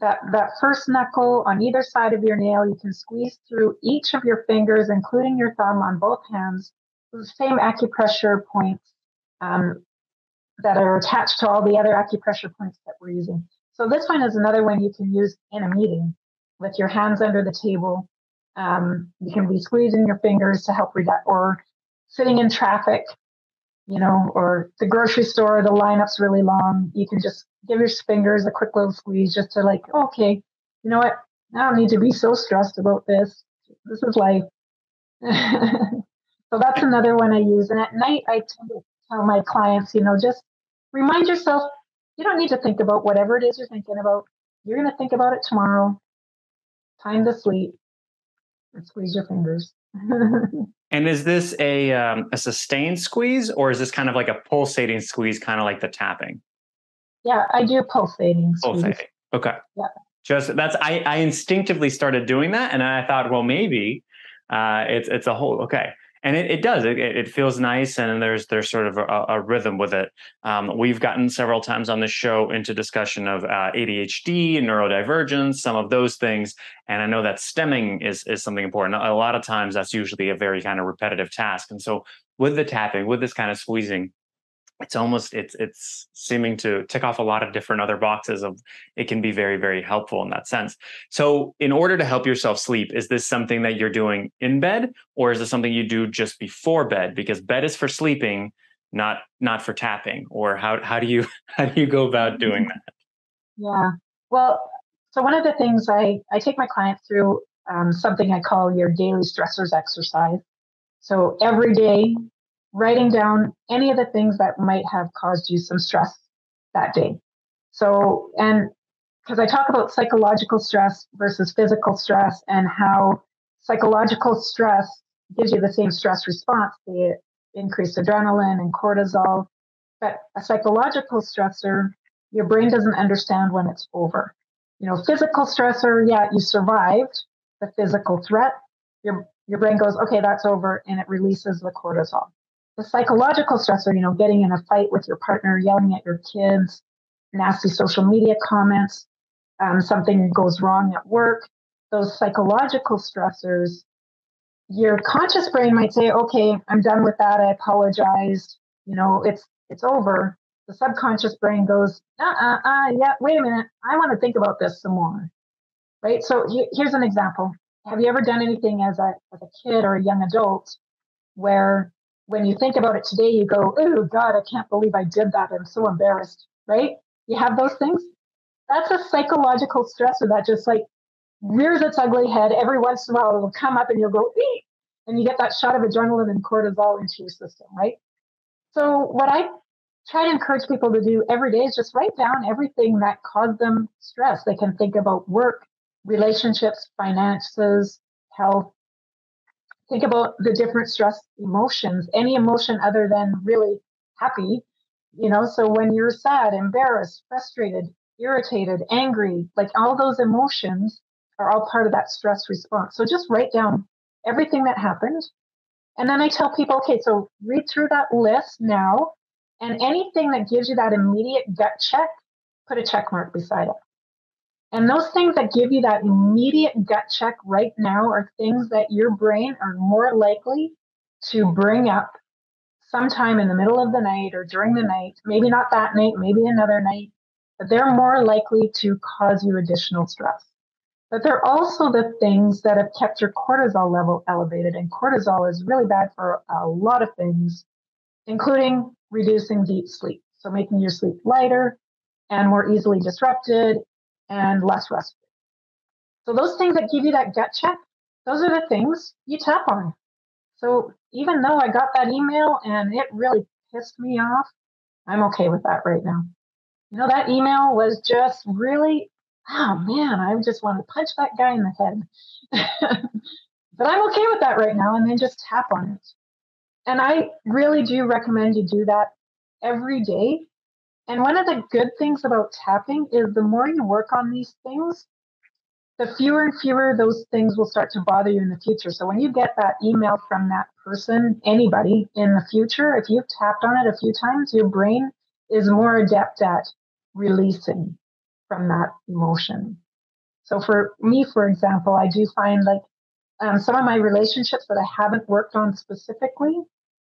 S2: that, that first knuckle on either side of your nail, you can squeeze through each of your fingers, including your thumb on both hands, the same acupressure points um, that are attached to all the other acupressure points that we're using. So this one is another one you can use in a meeting with your hands under the table. Um, you can be squeezing your fingers to help reduce, or sitting in traffic, you know, or the grocery store, the lineup's really long. You can just give your fingers a quick little squeeze just to like, okay, you know what? I don't need to be so stressed about this. This is life. [LAUGHS] so that's another one I use. And at night, I tend to tell my clients, you know, just remind yourself you don't need to think about whatever it is you're thinking about. You're going to think about it tomorrow. Time to sleep and squeeze your fingers. [LAUGHS]
S1: and is this a um, a sustained squeeze, or is this kind of like a pulsating squeeze, kind of like the tapping?
S2: Yeah, I do pulsating.
S1: Pulsating.
S2: Squeeze.
S1: Okay.
S2: Yeah.
S1: Just that's I I instinctively started doing that, and I thought, well, maybe uh, it's it's a whole okay and it, it does it, it feels nice and there's there's sort of a, a rhythm with it. Um, we've gotten several times on the show into discussion of uh, adhd neurodivergence some of those things and i know that stimming is is something important. A lot of times that's usually a very kind of repetitive task and so with the tapping with this kind of squeezing it's almost it's it's seeming to tick off a lot of different other boxes of it can be very very helpful in that sense. So in order to help yourself sleep is this something that you're doing in bed or is this something you do just before bed? Because bed is for sleeping not not for tapping or how how do you [LAUGHS] how do you go about doing that?
S2: Yeah. Well so one of the things i i take my clients through um, something i call your daily stressors exercise. So every day writing down any of the things that might have caused you some stress that day. So, and because I talk about psychological stress versus physical stress and how psychological stress gives you the same stress response, the increased adrenaline and cortisol. But a psychological stressor, your brain doesn't understand when it's over. You know, physical stressor, yeah, you survived the physical threat. Your your brain goes, okay, that's over, and it releases the cortisol the psychological stressor, you know, getting in a fight with your partner, yelling at your kids, nasty social media comments, um, something goes wrong at work, those psychological stressors, your conscious brain might say, okay, I'm done with that. I apologize. You know, it's it's over. The subconscious brain goes, uh, uh, uh, yeah, wait a minute. I want to think about this some more. Right. So here's an example. have you ever done anything as a as a kid or a young adult where when you think about it today, you go, "Oh God, I can't believe I did that. I'm so embarrassed." Right? You have those things. That's a psychological stressor that just like rears its ugly head every once in a while. It'll come up and you'll go, Eek! and you get that shot of adrenaline and cortisol into your system, right? So what I try to encourage people to do every day is just write down everything that caused them stress. They can think about work, relationships, finances, health. Think about the different stress emotions, any emotion other than really happy. You know, so when you're sad, embarrassed, frustrated, irritated, angry, like all those emotions are all part of that stress response. So just write down everything that happened. And then I tell people, okay, so read through that list now. And anything that gives you that immediate gut check, put a check mark beside it. And those things that give you that immediate gut check right now are things that your brain are more likely to bring up sometime in the middle of the night or during the night, maybe not that night, maybe another night, but they're more likely to cause you additional stress. But they're also the things that have kept your cortisol level elevated. And cortisol is really bad for a lot of things, including reducing deep sleep. So making your sleep lighter and more easily disrupted and less restful. So those things that give you that gut check, those are the things you tap on. So even though I got that email and it really pissed me off, I'm okay with that right now. You know, that email was just really oh man, I just want to punch that guy in the head. [LAUGHS] but I'm okay with that right now. And then just tap on it. And I really do recommend you do that every day. And one of the good things about tapping is the more you work on these things, the fewer and fewer those things will start to bother you in the future. So when you get that email from that person, anybody in the future, if you've tapped on it a few times, your brain is more adept at releasing from that emotion. So for me, for example, I do find like um, some of my relationships that I haven't worked on specifically,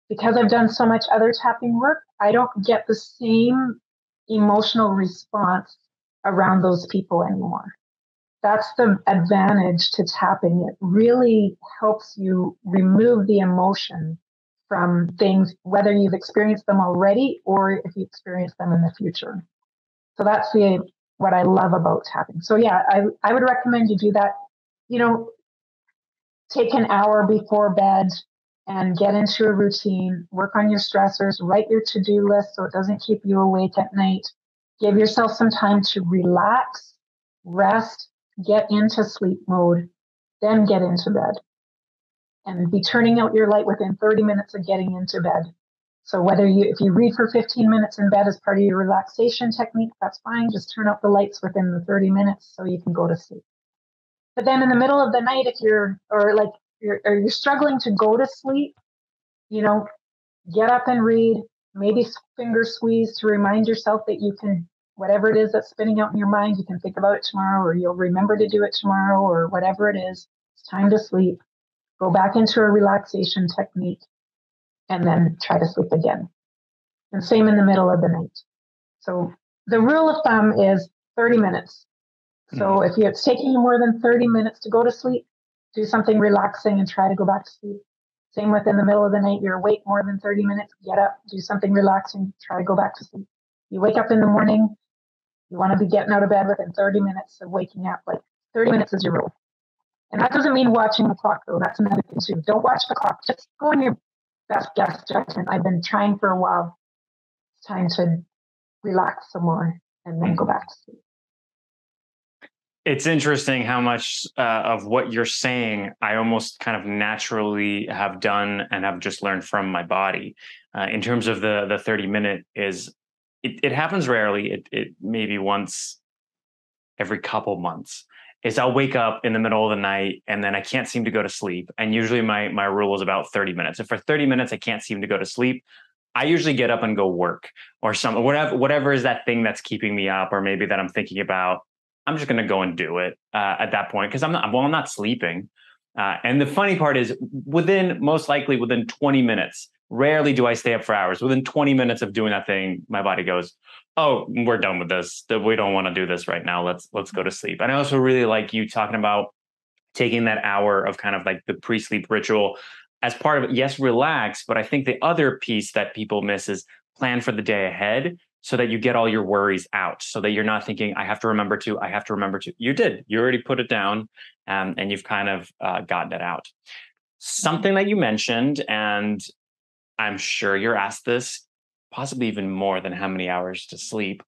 S2: because I've done so much other tapping work, I don't get the same emotional response around those people anymore. That's the advantage to tapping. It really helps you remove the emotion from things, whether you've experienced them already or if you experience them in the future. So that's the what I love about tapping. So yeah, I, I would recommend you do that. You know, take an hour before bed and get into a routine, work on your stressors, write your to-do list so it doesn't keep you awake at night. Give yourself some time to relax, rest, get into sleep mode, then get into bed. And be turning out your light within 30 minutes of getting into bed. So whether you, if you read for 15 minutes in bed as part of your relaxation technique, that's fine. Just turn out the lights within the 30 minutes so you can go to sleep. But then in the middle of the night, if you're, or like, you're, or you're struggling to go to sleep, you know, get up and read, maybe finger squeeze to remind yourself that you can, whatever it is that's spinning out in your mind, you can think about it tomorrow, or you'll remember to do it tomorrow, or whatever it is. It's time to sleep. Go back into a relaxation technique and then try to sleep again. And same in the middle of the night. So the rule of thumb is 30 minutes. So mm-hmm. if it's taking you more than 30 minutes to go to sleep, do something relaxing and try to go back to sleep. Same with in the middle of the night, you're awake more than 30 minutes, get up, do something relaxing, try to go back to sleep. You wake up in the morning, you want to be getting out of bed within 30 minutes of waking up. Like 30 minutes is your rule. And that doesn't mean watching the clock though. That's another thing too. Don't watch the clock. Just go on your best guess judgment. I've been trying for a while. It's time to relax some more and then go back to sleep.
S1: It's interesting how much uh, of what you're saying I almost kind of naturally have done and have just learned from my body. Uh, in terms of the the 30 minute is it, it happens rarely. It it maybe once every couple months is I'll wake up in the middle of the night and then I can't seem to go to sleep. And usually my my rule is about 30 minutes. If for 30 minutes I can't seem to go to sleep, I usually get up and go work or some whatever whatever is that thing that's keeping me up or maybe that I'm thinking about. I'm just going to go and do it uh, at that point because I'm not well I'm not sleeping. Uh, and the funny part is within most likely within 20 minutes rarely do I stay up for hours. Within 20 minutes of doing that thing, my body goes, oh we're done with this we don't want to do this right now let's let's go to sleep and i also really like you talking about taking that hour of kind of like the pre-sleep ritual as part of. Yes, relax, but I think the other piece that people miss is plan for the day ahead so that you get all your worries out so that you're not thinking i have to remember to i have to remember to. You did. You already put it down um, and you've kind of uh, gotten it out. Something that you mentioned and i'm sure you're asked this possibly even more than how many hours to sleep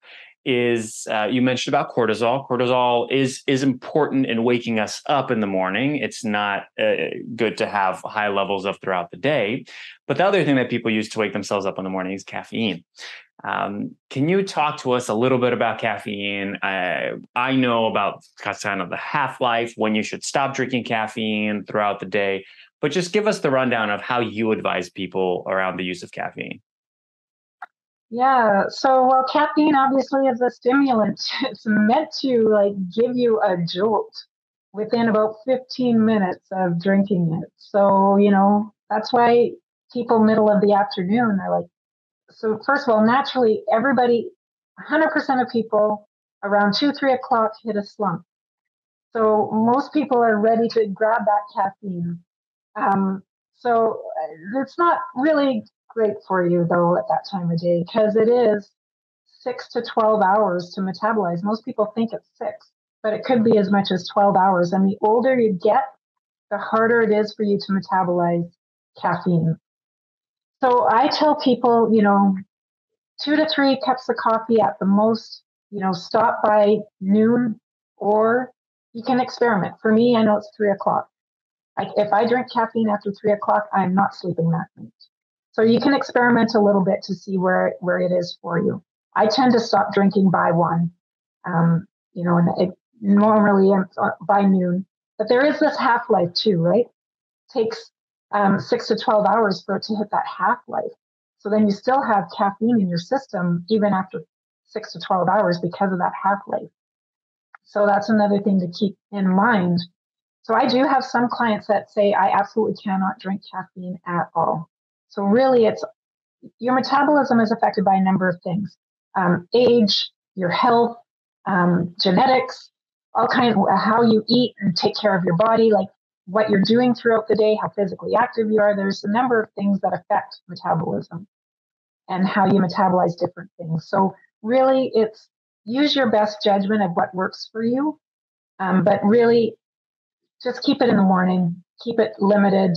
S1: is uh, you mentioned about cortisol. Cortisol is is important in waking us up in the morning. It's not uh, good to have high levels of throughout the day but the other thing that people use to wake themselves up in the morning is caffeine um, can you talk to us a little bit about caffeine? I, I know about kind of the half life, when you should stop drinking caffeine throughout the day, but just give us the rundown of how you advise people around the use of caffeine.
S2: Yeah, so well, caffeine obviously is a stimulant. [LAUGHS] It's meant to like give you a jolt within about 15 minutes of drinking it. So, you know, that's why people middle of the afternoon are like, so first of all, naturally, everybody, 100% of people around two, three o'clock hit a slump. So most people are ready to grab that caffeine. Um, so uh, it's not really great for you though at that time of day because it is six to 12 hours to metabolize. Most people think it's six, but it could be as much as 12 hours. And the older you get, the harder it is for you to metabolize caffeine. So I tell people, you know, two to three cups of coffee at the most, you know, stop by noon or you can experiment. For me, I know it's three o'clock. I, if I drink caffeine after three o'clock, I'm not sleeping that night. So you can experiment a little bit to see where, where it is for you. I tend to stop drinking by one, um, you know, and it normally uh, by noon. But there is this half life too, right? Takes um, six to 12 hours for it to hit that half life. So then you still have caffeine in your system even after six to 12 hours because of that half life. So that's another thing to keep in mind. So I do have some clients that say I absolutely cannot drink caffeine at all. So really, it's your metabolism is affected by a number of things: um, age, your health, um, genetics, all kinds of how you eat and take care of your body. Like what you're doing throughout the day, how physically active you are. There's a number of things that affect metabolism and how you metabolize different things. So, really, it's use your best judgment of what works for you, um, but really just keep it in the morning, keep it limited,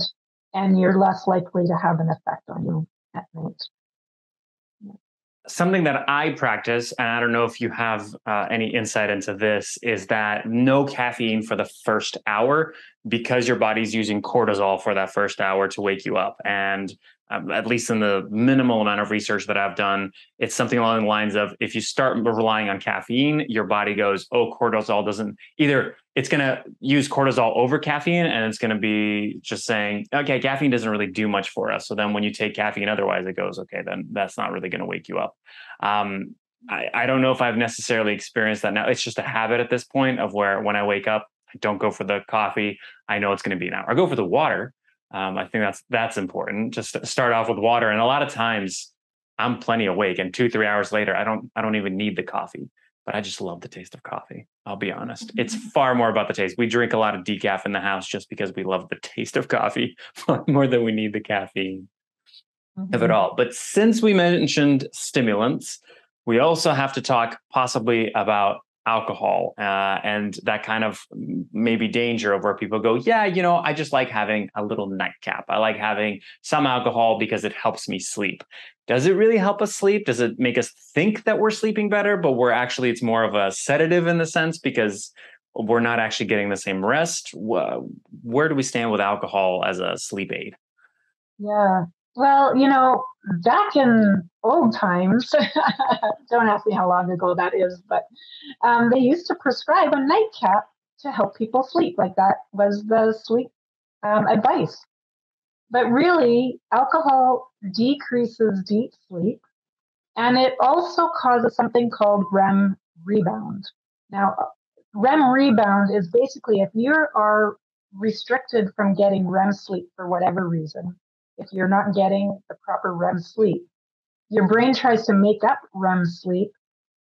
S2: and you're less likely to have an effect on you at night
S1: something that I practice, and I don't know if you have uh, any insight into this, is that no caffeine for the first hour because your body's using cortisol for that first hour to wake you up. And um, at least in the minimal amount of research that I've done, it's something along the lines of if you start relying on caffeine, your body goes, oh, cortisol doesn't either. It's going to use cortisol over caffeine and it's going to be just saying, okay, caffeine doesn't really do much for us. So then when you take caffeine otherwise, it goes, okay, then that's not really going to wake you up. Um, I, I don't know if I've necessarily experienced that now. It's just a habit at this point of where when I wake up, I don't go for the coffee. I know it's going to be an hour. I go for the water um, I think that's that's important. Just start off with water, and a lot of times I'm plenty awake, and two three hours later, I don't I don't even need the coffee. But I just love the taste of coffee. I'll be honest. It's mm-hmm. far more about the taste. We drink a lot of decaf in the house just because we love the taste of coffee [LAUGHS] more than we need the caffeine mm-hmm. of it mm-hmm. all. But since we mentioned stimulants, we also have to talk possibly about alcohol uh, and that kind of maybe danger of where people go, yeah, you know, I just like having a little nightcap. I like having some alcohol because it helps me sleep. Does it really help us sleep? Does it make us think that we're sleeping better, but we're actually, it's more of a sedative in the sense because we're not actually getting the same rest? Where do we stand with alcohol as a sleep aid?
S2: Yeah, well, you know, back in old times, [LAUGHS] don't ask me how long ago that is, but um, they used to prescribe a nightcap to help people sleep. Like that was the sleep um, advice. But really, alcohol decreases deep sleep and it also causes something called REM rebound. Now, REM rebound is basically if you are restricted from getting REM sleep for whatever reason, if you're not getting the proper REM sleep. Your brain tries to make up REM sleep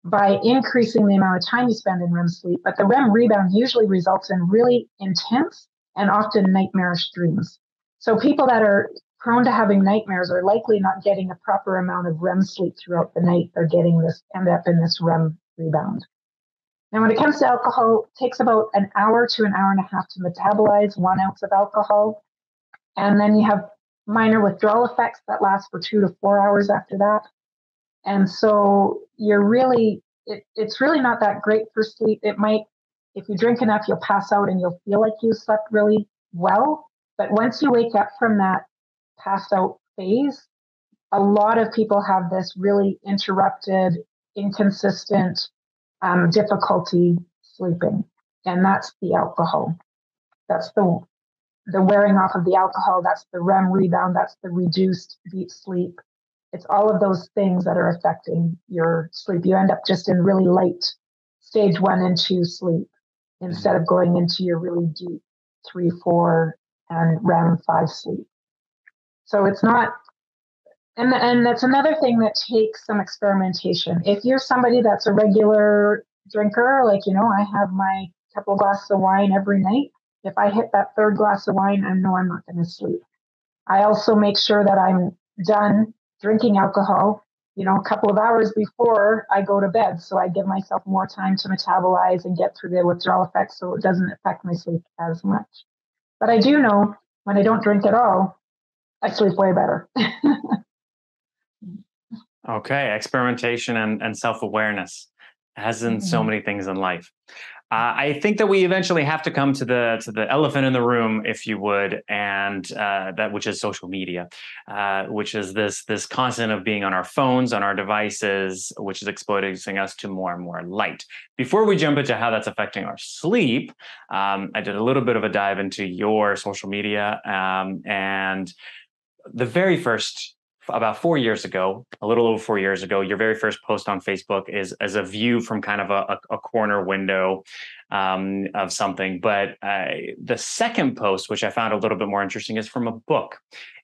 S2: by increasing the amount of time you spend in REM sleep, but the REM rebound usually results in really intense and often nightmarish dreams. So people that are prone to having nightmares are likely not getting a proper amount of REM sleep throughout the night. They're getting this, end up in this REM rebound. Now, when it comes to alcohol, it takes about an hour to an hour and a half to metabolize one ounce of alcohol. And then you have minor withdrawal effects that last for two to four hours after that. And so you're really, it, it's really not that great for sleep. It might, if you drink enough, you'll pass out and you'll feel like you slept really well. But once you wake up from that passed out phase, a lot of people have this really interrupted, inconsistent um, difficulty sleeping, and that's the alcohol. That's the the wearing off of the alcohol. That's the REM rebound. That's the reduced deep sleep. It's all of those things that are affecting your sleep. You end up just in really light stage one and two sleep instead of going into your really deep three, four, and REM five sleep. So it's not and and that's another thing that takes some experimentation. If you're somebody that's a regular drinker, like you know, I have my couple glasses of wine every night. If I hit that third glass of wine, I know I'm not going to sleep. I also make sure that I'm done drinking alcohol, you know, a couple of hours before I go to bed. So I give myself more time to metabolize and get through the withdrawal effects so it doesn't affect my sleep as much. But I do know when I don't drink at all, I sleep way better. [LAUGHS]
S1: Okay, experimentation and, and self awareness, as in mm-hmm. so many things in life. Uh, I think that we eventually have to come to the to the elephant in the room, if you would, and uh, that which is social media, uh, which is this this constant of being on our phones, on our devices, which is exposing us to more and more light. Before we jump into how that's affecting our sleep, um, I did a little bit of a dive into your social media, um, and the very first about four years ago, a little over four years ago, your very first post on Facebook is as a view from kind of a, a corner window um, of something. But uh, the second post, which I found a little bit more interesting, is from a book,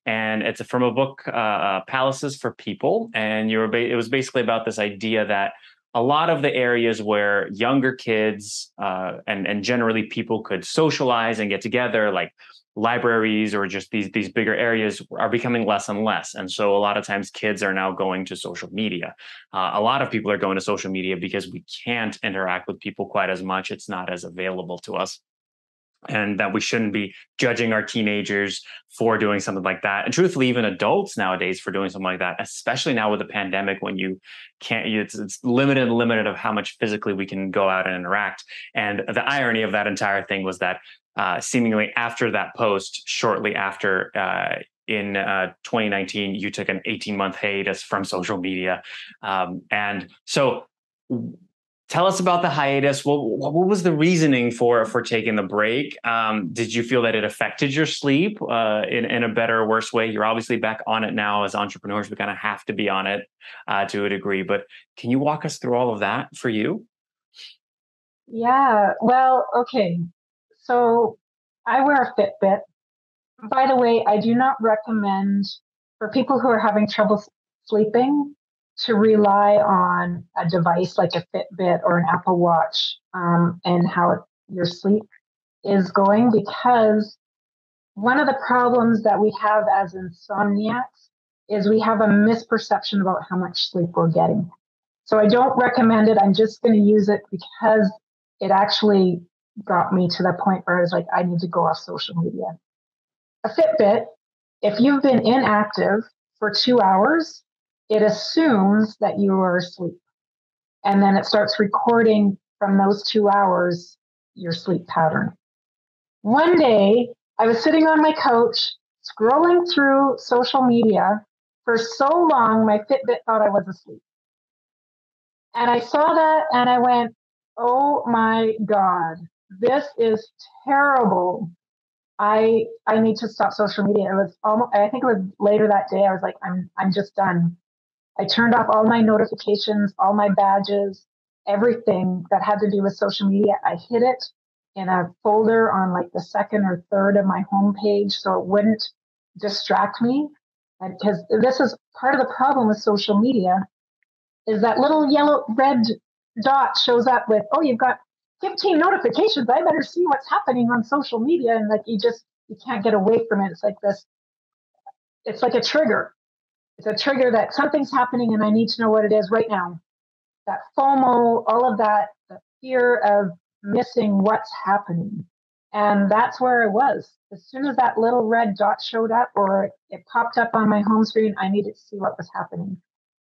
S1: and it's from a book, uh, uh Palaces for People, and you were ba- it was basically about this idea that a lot of the areas where younger kids uh, and and generally people could socialize and get together, like libraries or just these these bigger areas are becoming less and less. And so a lot of times kids are now going to social media. Uh, a lot of people are going to social media because we can't interact with people quite as much. It's not as available to us. And that we shouldn't be judging our teenagers for doing something like that. And truthfully even adults nowadays for doing something like that especially now with the pandemic when you can't it's, it's limited limited of how much physically we can go out and interact. And the irony of that entire thing was that uh, seemingly after that post, shortly after uh, in uh, 2019, you took an 18 month hiatus from social media. Um, and so, tell us about the hiatus. What, what, was the reasoning for for taking the break? Um, did you feel that it affected your sleep uh, in in a better or worse way? You're obviously back on it now as entrepreneurs. We kind of have to be on it uh, to a degree. But can you walk us through all of that for you?
S2: Yeah. Well, okay. So I wear a Fitbit. By the way, I do not recommend for people who are having trouble sleeping to rely on a device like a Fitbit or an Apple Watch um, and how it, your sleep is going because one of the problems that we have as insomniacs is we have a misperception about how much sleep we're getting. So I don't recommend it. I'm just going to use it because it actually got me to the point where I was like, I need to go off social media. A Fitbit, if you've been inactive for two hours, it assumes that you are asleep. And then it starts recording from those two hours your sleep pattern. One day, I was sitting on my couch, scrolling through social media for so long, my Fitbit thought I was asleep. And I saw that and I went, oh my God, this is terrible. I I need to stop social media. It was almost I think it was later that day. I was like, I'm I'm just done. I turned off all my notifications, all my badges, everything that had to do with social media. I hid it in a folder on like the second or third of my homepage so it wouldn't distract me. Because this is part of the problem with social media is that little yellow red dot shows up with, oh, you've got 15 notifications. I better see what's happening on social media. And like you just you can't get away from it. It's like this, it's like a trigger. It's a trigger that something's happening and I need to know what it is right now. That FOMO, all of that, the fear of missing what's happening. And that's where I was. As soon as that little red dot showed up or it popped up on my home screen, I needed to see what was happening.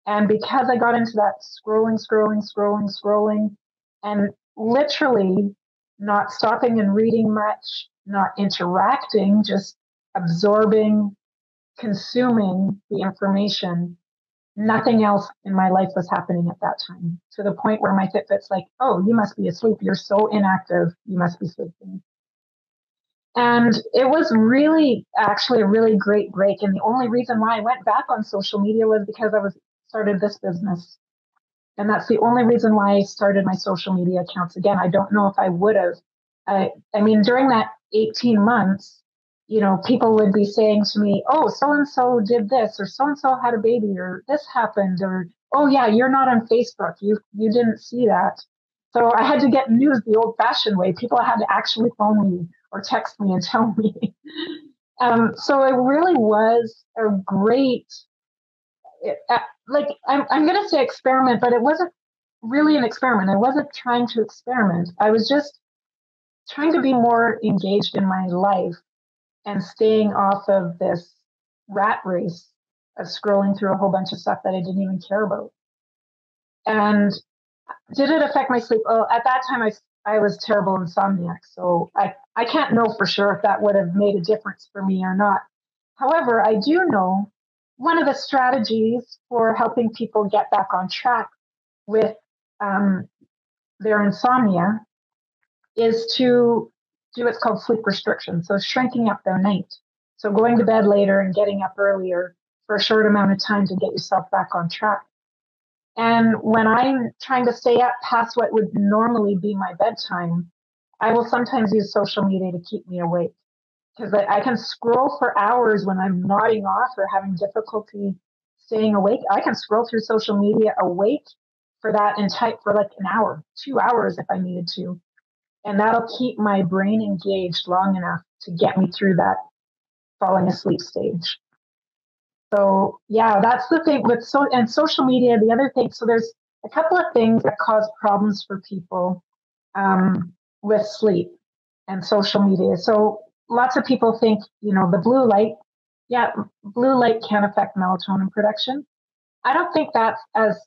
S2: And because I got into that scrolling, scrolling, scrolling, scrolling, and literally not stopping and reading much, not interacting, just absorbing, consuming the information, nothing else in my life was happening at that time to the point where my Fitbit's like, oh, you must be asleep. You're so inactive. You must be sleeping. And it was really actually a really great break. And the only reason why I went back on social media was because I was started this business. And that's the only reason why I started my social media accounts again. I don't know if I would have. I, I mean, during that 18 months, you know, people would be saying to me, oh, so and so did this, or so and so had a baby, or this happened, or oh, yeah, you're not on Facebook. You, you didn't see that. So I had to get news the old fashioned way. People had to actually phone me or text me and [LAUGHS] tell me. um, so it really was a great, it, uh, like, I'm, I'm going to say experiment, but it wasn't really an experiment. I wasn't trying to experiment. I was just trying to be more engaged in my life and staying off of this rat race of scrolling through a whole bunch of stuff that I didn't even care about. And did it affect my sleep? Well, at that time, I, I was terrible insomniac. So I, I can't know for sure if that would have made a difference for me or not. However, I do know one of the strategies for helping people get back on track with um, their insomnia is to do what's called sleep restriction. So shrinking up their night. So going to bed later and getting up earlier for a short amount of time to get yourself back on track. And when I'm trying to stay up past what would normally be my bedtime, I will sometimes use social media to keep me awake because I, I, can scroll for hours when I'm nodding off or having difficulty staying awake. I can scroll through social media awake for that and type for like an hour, two hours if I needed to. And that'll keep my brain engaged long enough to get me through that falling asleep stage. So yeah, that's the thing with so and social media. The other thing, so there's a couple of things that cause problems for people um, with sleep and social media. So lots of people think, you know, the blue light, yeah, blue light can affect melatonin production. I don't think that's as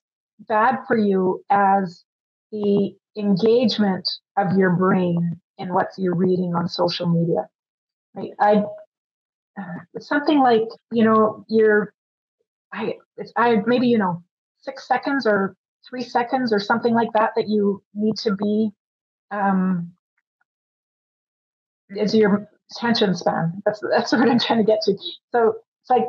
S2: bad for you as the engagement of your brain in what you're reading on social media. Right? I it's something like you know you're I it's I maybe you know six seconds or three seconds or something like that that you need to be um is your attention span. That's that's [LAUGHS] what I'm trying to get to. So it's like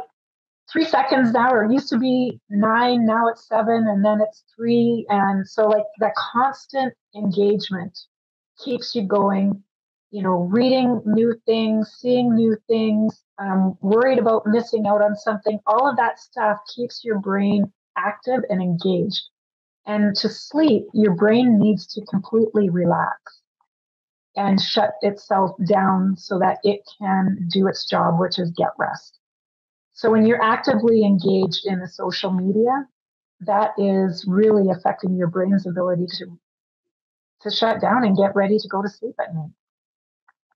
S2: three seconds now, or it used to be nine, now it's seven, and then it's three. And so like that constant engagement keeps you going, you know, reading new things, seeing new things, um, worried about missing out on something. All of that stuff keeps your brain active and engaged. And to sleep, your brain needs to completely relax and shut itself down so that it can do its job, which is get rest. So when you're actively engaged in the social media, that is really affecting your brain's ability to to shut down and get ready to go to sleep at night.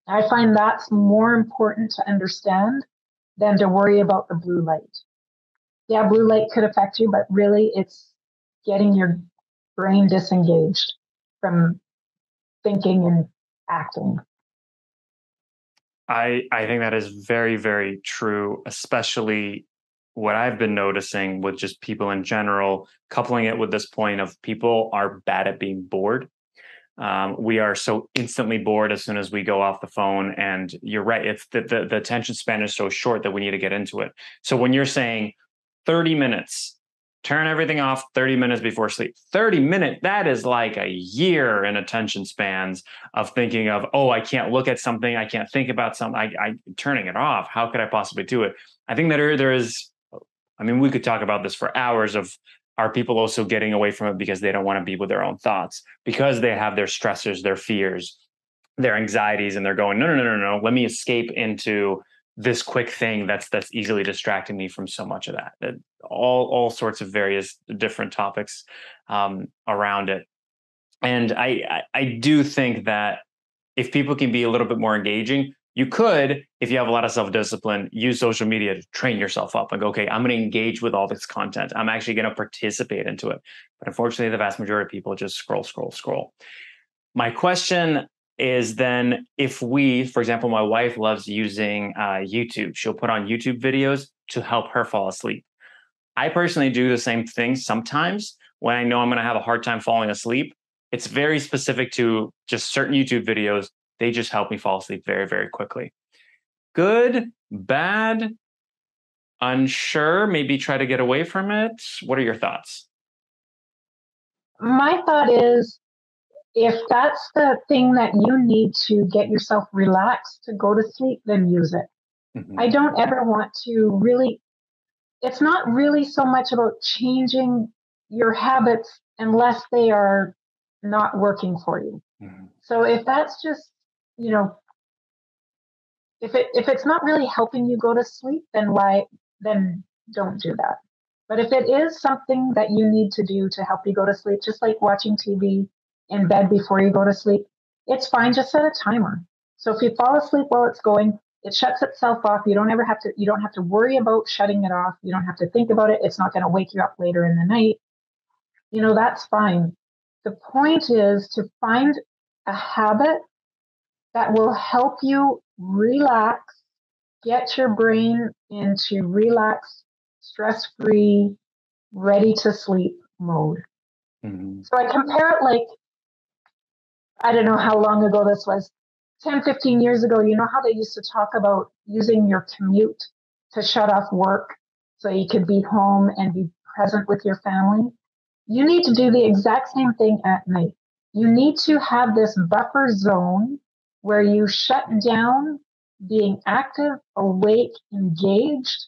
S2: I find that's more important to understand than to worry about the blue light. Yeah, blue light could affect you, but really it's getting your brain disengaged from thinking and acting.
S1: I I think that is very very true, especially what I've been noticing with just people in general, coupling it with this point of people are bad at being bored. Um, we are so instantly bored as soon as we go off the phone, and you're right. It's the, the the attention span is so short that we need to get into it. So when you're saying 30 minutes turn everything off 30 minutes before sleep. 30 minute that is like a year in attention spans of thinking of oh i can't look at something i can't think about something i, I turning it off. How could i possibly do it? I think that there, there is i mean we could talk about this for hours of are people also getting away from it because they don't want to be with their own thoughts? Because they have their stressors their fears their anxieties and they're going no no no no no let me escape into this quick thing that's that's easily distracting me from so much of that all all sorts of various different topics um, around it. And I, I do think that if people can be a little bit more engaging you could if you have a lot of self-discipline use social media to train yourself up and go okay i'm going to engage with all this content. I'm actually going to participate into it. But unfortunately the vast majority of people just scroll scroll scroll. My question is then if we, for example, my wife loves using uh, YouTube, she'll put on YouTube videos to help her fall asleep. I personally do the same thing sometimes when I know I'm going to have a hard time falling asleep. It's very specific to just certain YouTube videos. They just help me fall asleep very, very quickly. Good, bad, unsure, maybe try to get away from it. What are your thoughts?
S2: My thought is if that's the thing that you need to get yourself relaxed to go to sleep, then use it. Mm-hmm. I don't ever want to really, it's not really so much about changing your habits unless they are not working for you. Mm-hmm. So if that's just, you know, if it if it's not really helping you go to sleep, then why then don't do that. But if it is something that you need to do to help you go to sleep, just like watching TV, in bed before you go to sleep, it's fine. Just set a timer. So if you fall asleep while it's going, it shuts itself off. You don't ever have to, you don't have to worry about shutting it off. You don't have to think about it. It's not going to wake you up later in the night. You know, that's fine. The point is to find a habit that will help you relax, get your brain into relaxed, stress free, ready to sleep mode. Mm-hmm. So I compare it like I don't know how long ago this was, 10, 15 years ago, you know how they used to talk about using your commute to shut off work so you could be home and be present with your family? You need to do the exact same thing at night. You need to have this buffer zone where you shut down being active, awake, engaged,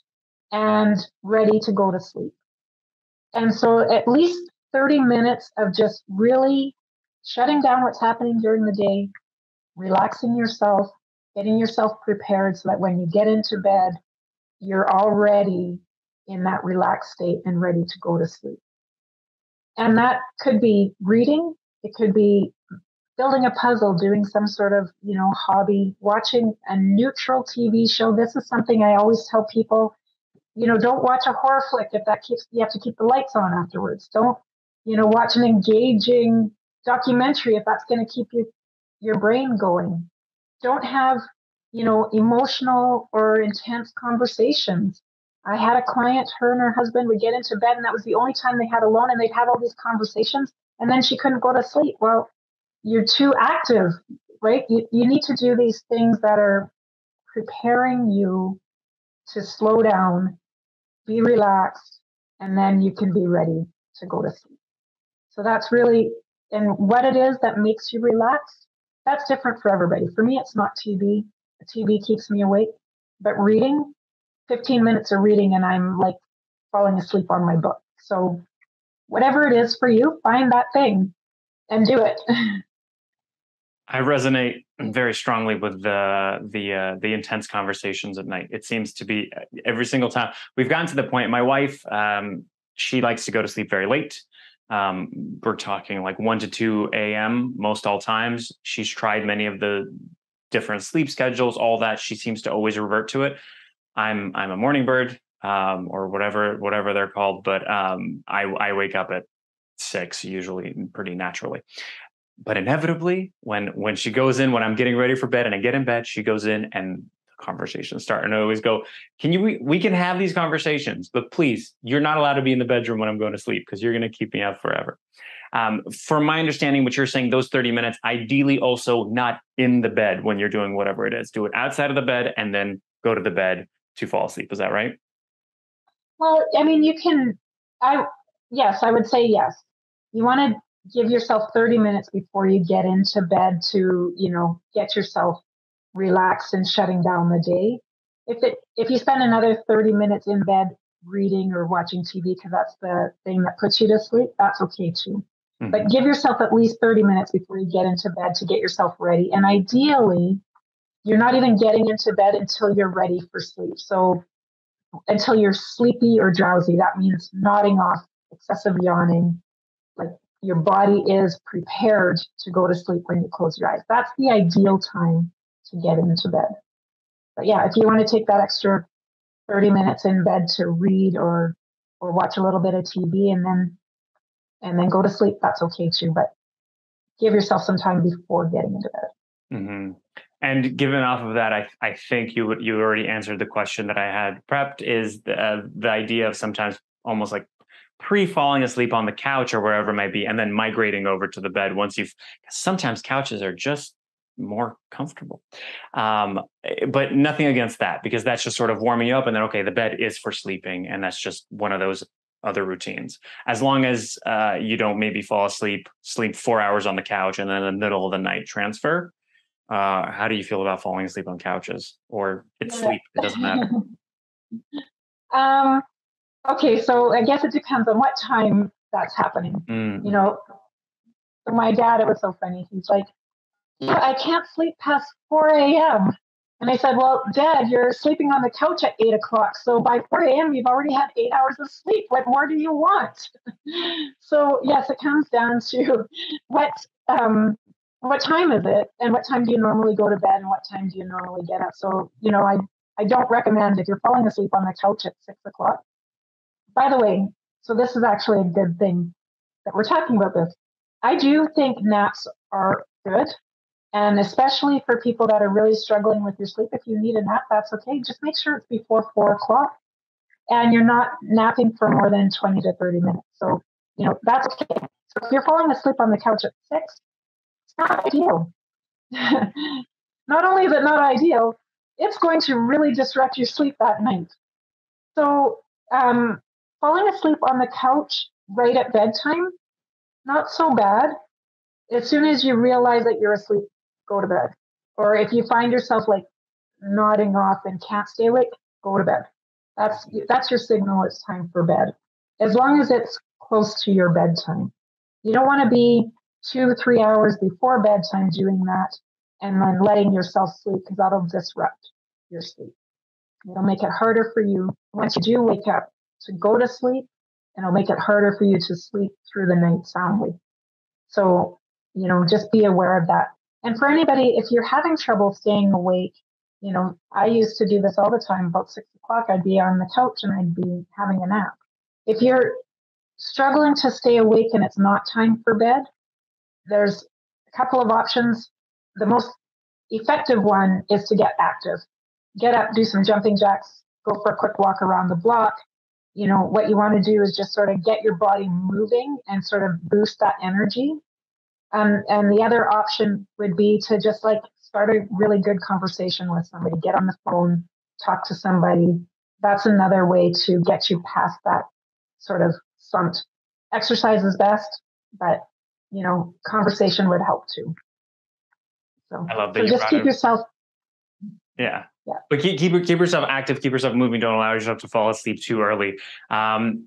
S2: and ready to go to sleep. And so at least 30 minutes of just really shutting down what's happening during the day, relaxing yourself, getting yourself prepared so that when you get into bed, you're already in that relaxed state and ready to go to sleep. And that could be reading, it could be building a puzzle, doing some sort of, you know, hobby, watching a neutral TV show. This is something I always tell people, you know, don't watch a horror flick if that keeps you have to keep the lights on afterwards. Don't, you know, watch an engaging documentary if that's going to keep you your brain going. Don't have, you know, emotional or intense conversations. I had a client, her and her husband would get into bed, and that was the only time they had alone, and they'd have all these conversations, and then she couldn't go to sleep. Well, you're too active, right? You, you need to do these things that are preparing you to slow down, be relaxed, and then you can be ready to go to sleep. So that's really and what it is that makes you relax, that's different for everybody. For me, it's not TV. TV keeps me awake, but reading, 15 minutes of reading, and I'm like falling asleep on my book. So, whatever it is for you, find that thing and do it. [LAUGHS]
S1: I resonate very strongly with the the uh, the intense conversations at night. It seems to be every single time we've gotten to the point. My wife, um, she likes to go to sleep very late. Um, we're talking like 1 to 2 a.m. most all times. She's tried many of the different sleep schedules, all that. She seems to always revert to it. I'm I'm a morning bird um, or whatever whatever they're called, but um, I I wake up at six usually pretty naturally. But inevitably, when when she goes in, when I'm getting ready for bed and I get in bed, she goes in and conversations start. And I always go, can you, we, we can have these conversations, but please, you're not allowed to be in the bedroom when I'm going to sleep because you're going to keep me up forever. Um, from my understanding, what you're saying, those 30 minutes, ideally also not in the bed when you're doing whatever it is. Do it outside of the bed and then go to the bed to fall asleep. Is that right?
S2: Well, I mean, you can, I, yes, I would say yes. You want to give yourself 30 minutes before you get into bed to, you know, get yourself relaxed and shutting down the day. If it if you spend another 30 minutes in bed, reading or watching TV because that's the thing that puts you to sleep, that's okay too. Mm-hmm. But give yourself at least 30 minutes before you get into bed to get yourself ready. And ideally, you're not even getting into bed until you're ready for sleep. So until you're sleepy or drowsy, that means nodding off, excessive yawning, like your body is prepared to go to sleep when you close your eyes. That's the ideal time to get into bed. But yeah, if you want to take that extra 30 minutes in bed to read or or watch a little bit of TV and then and then go to sleep, that's okay too. But give yourself some time before getting into bed.
S1: Mm-hmm. And given off of that, I I think you you already answered the question that I had prepped. Is the uh, the idea of sometimes almost like pre falling asleep on the couch or wherever it might be, and then migrating over to the bed once you've. Sometimes couches are just more comfortable. Um, eh, but nothing against that because that's just sort of warming you up. And then, okay, the bed is for sleeping. And that's just one of those other routines. As long as uh, you don't maybe fall asleep, sleep four hours on the couch and then in the middle of the night transfer. Uh, how do you feel about falling asleep on couches or it's sleep? It doesn't matter. [LAUGHS]
S2: um, okay. So I guess it depends on what time that's happening. Mm. You know, for my dad, it was so funny. He's like, I can't sleep past 4 a.m. And I said, Well, Dad, you're sleeping on the couch at 8 o'clock. So by 4 a.m., you've already had eight hours of sleep. What more do you want? [LAUGHS] so, yes, it comes down to what. Um, what time is it and what time do you normally go to bed and what time do you normally get up so you know i i don't recommend if you're falling asleep on the couch at six o'clock by the way so this is actually a good thing that we're talking about this i do think naps are good and especially for people that are really struggling with your sleep, if you need a nap, that's okay. Just make sure it's before four o'clock and you're not napping for more than 20 to 30 minutes. So, you know, that's okay. So if you're falling asleep on the couch at six, it's not ideal. [LAUGHS] not only is it not ideal, it's going to really disrupt your sleep that night. So, um, falling asleep on the couch right at bedtime, not so bad. As soon as you realize that you're asleep, go to bed. Or if you find yourself like nodding off and can't stay awake, go to bed. That's that's your signal. It's time for bed. As long as it's close to your bedtime. You don't want to be two, three hours before bedtime doing that and then letting yourself sleep because that'll disrupt your sleep. It'll make it harder for you once you do wake up to go to sleep, and it'll make it harder for you to sleep through the night soundly. So, you know, just be aware of that. And for anybody, if you're having trouble staying awake, you know, I used to do this all the time. About six o'clock, I'd be on the couch and I'd be having a nap. If you're struggling to stay awake and it's not time for bed, there's a couple of options. The most effective one is to get active. Get up, do some jumping jacks, go for a quick walk around the block. You know, what you want to do is just sort of get your body moving and sort of boost that energy um, and the other option would be to just like start a really good conversation with somebody, get on the phone, talk to somebody. That's another way to get you past that sort of slumped. Exercise is best, but you know, conversation would help too.
S1: So, I love
S2: that. So just keep yourself.
S1: Yeah. Yeah. But keep, keep keep yourself active, keep yourself moving. Don't allow yourself to fall asleep too early. Um,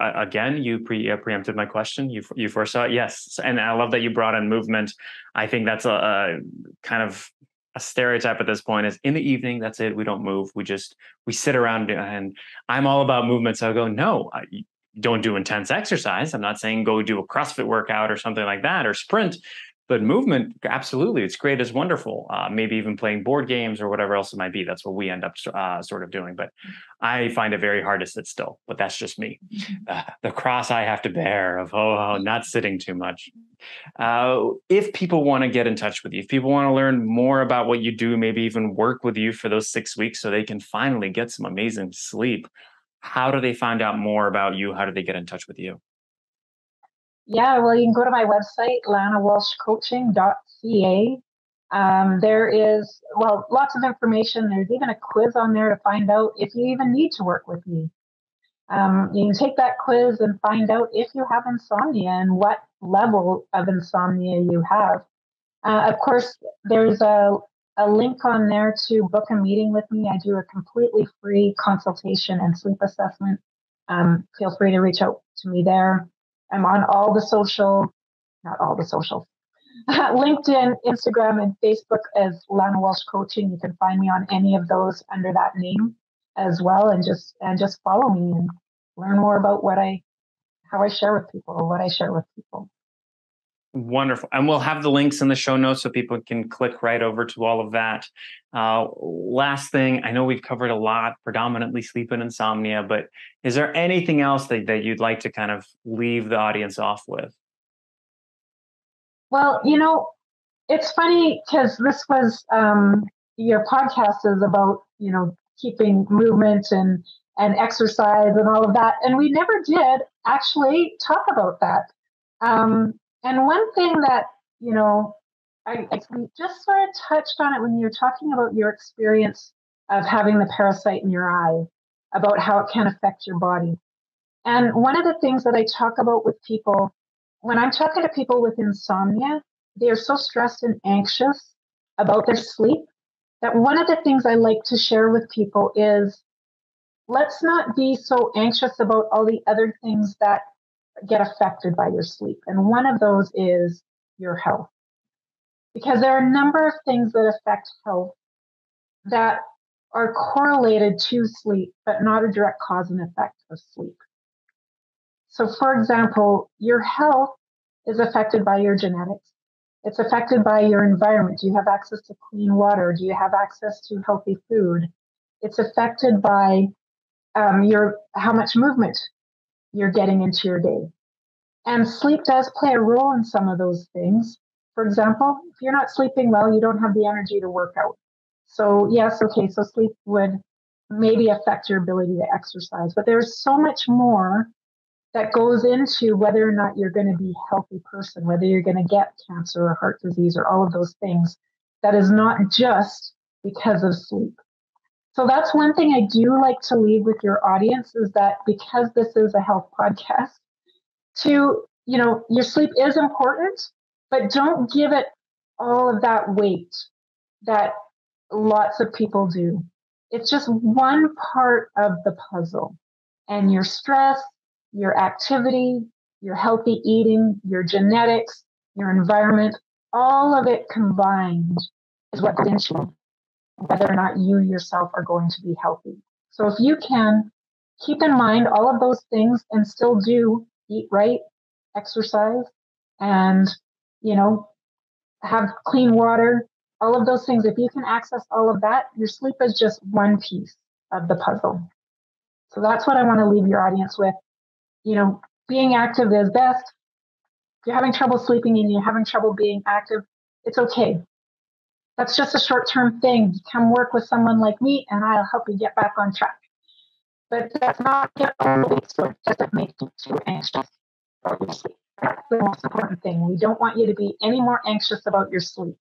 S1: again, you pre uh, preempted my question. You you foresaw it. Yes, and I love that you brought in movement. I think that's a, a, kind of a stereotype at this point. Is in the evening, that's it. We don't move. We just we sit around, and I'm all about movement. So I go, no, I, don't do intense exercise. I'm not saying go do a CrossFit workout or something like that or sprint, but movement, absolutely, it's great, it's wonderful. Uh, maybe even playing board games or whatever else it might be. That's what we end up uh, sort of doing. But I find it very hard to sit still. But that's just me. [LAUGHS] Uh, the cross I have to bear of oh, oh not sitting too much. Uh, if people want to get in touch with you, if people want to learn more about what you do, maybe even work with you for those six weeks, so they can finally get some amazing sleep. How do they find out more about you? How do they get in touch with you?
S2: Yeah, well, you can go to my website, lanawalshcoaching.ca. Um, there is, well, lots of information. There's even a quiz on there to find out if you even need to work with me. Um, you can take that quiz and find out if you have insomnia and what level of insomnia you have. Uh, of course, there's a a link on there to book a meeting with me. I do a completely free consultation and sleep assessment. Um, feel free to reach out to me there. I'm on all the social, not all the social, [LAUGHS] LinkedIn, Instagram, and Facebook as Lana Walsh Coaching. You can find me on any of those under that name as well, and just and just follow me and learn more about what I, how I share with people, what I share with people.
S1: Wonderful. And we'll have the links in the show notes so people can click right over to all of that. Uh, last thing, I know we've covered a lot, predominantly sleep and insomnia, but is there anything else that, that you'd like to kind of leave the audience off with?
S2: Well, you know, it's funny because this was um, your podcast is about, you know, keeping movement and and exercise and all of that. And we never did actually talk about that. Um, and one thing that, you know, I, I just sort of touched on it when you were talking about your experience of having the parasite in your eye, about how it can affect your body. And one of the things that I talk about with people, when I'm talking to people with insomnia, they are so stressed and anxious about their sleep that one of the things I like to share with people is let's not be so anxious about all the other things that get affected by your sleep. And one of those is your health. Because there are a number of things that affect health that are correlated to sleep, but not a direct cause and effect of sleep. So, for example, your health is affected by your genetics. It's affected by your environment. Do you have access to clean water? Do you have access to healthy food? It's affected by um, your how much movement you're getting into your day. And sleep does play a role in some of those things. For example, if you're not sleeping well, you don't have the energy to work out. So, yes, okay, so sleep would maybe affect your ability to exercise, but there's so much more that goes into whether or not you're going to be a healthy person, whether you're going to get cancer or heart disease or all of those things. That is not just because of sleep. So that's one thing I do like to leave with your audience is that because this is a health podcast, to, you know, your sleep is important, but don't give it all of that weight that lots of people do. It's just one part of the puzzle. And your stress, your activity, your healthy eating, your genetics, your environment, all of it combined is what into whether or not you yourself are going to be healthy. So if you can keep in mind all of those things and still do eat right, exercise, and, you know, have clean water, all of those things, if you can access all of that, your sleep is just one piece of the puzzle. So that's what I want to leave your audience with. You know, being active is best. If you're having trouble sleeping and you're having trouble being active, it's okay. That's just a short term thing. Come work with someone like me and I'll help you get back on track. But that's not your only so it doesn't make you too anxious about your sleep. That's the most important thing. We don't want you to be any more anxious about your sleep.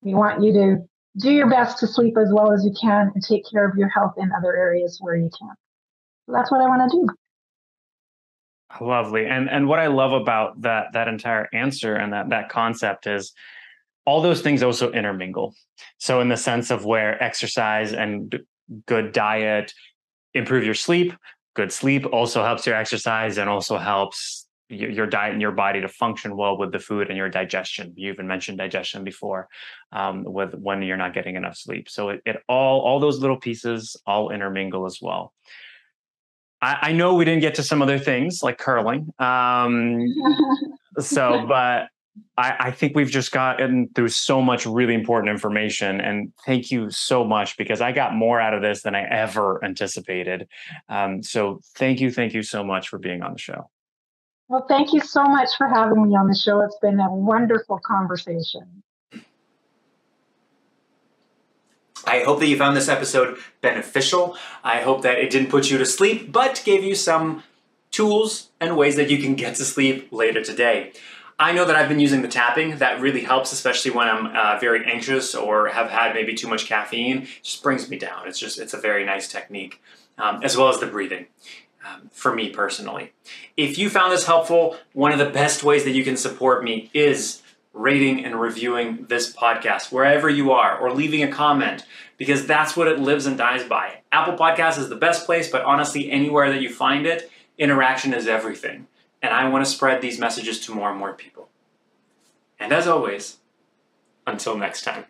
S2: We want you to do your best to sleep as well as you can and take care of your health in other areas where you can. So that's what I want to do.
S1: Lovely. And and what I love about that that entire answer and that that concept is all those things also intermingle. So, in the sense of where exercise and good diet improve your sleep, good sleep also helps your exercise and also helps your diet and your body to function well with the food and your digestion. You even mentioned digestion before, um, with when you're not getting enough sleep. So it, it all all those little pieces all intermingle as well. I, I know we didn't get to some other things like curling. Um, [LAUGHS] so, but I, I, think we've just gotten through so much really important information. And thank you so much because I got more out of this than I ever anticipated. Um, so thank you, thank you so much for being on the show.
S2: Well, thank you so much for having me on the show. It's been a wonderful conversation.
S1: I hope that you found this episode beneficial. I hope that it didn't put you to sleep, but gave you some tools and ways that you can get to sleep later today. I know that I've been using the tapping. That really helps, especially when I'm uh, very anxious or have had maybe too much caffeine. It just brings me down. It's just, it's a very nice technique, um, as well as the breathing. Um, for me personally. If you found this helpful, one of the best ways that you can support me is rating and reviewing this podcast wherever you are or leaving a comment because that's what it lives and dies by. Apple Podcasts is the best place, but honestly, anywhere that you find it, interaction is everything. And I want to spread these messages to more and more people. And as always, until next time.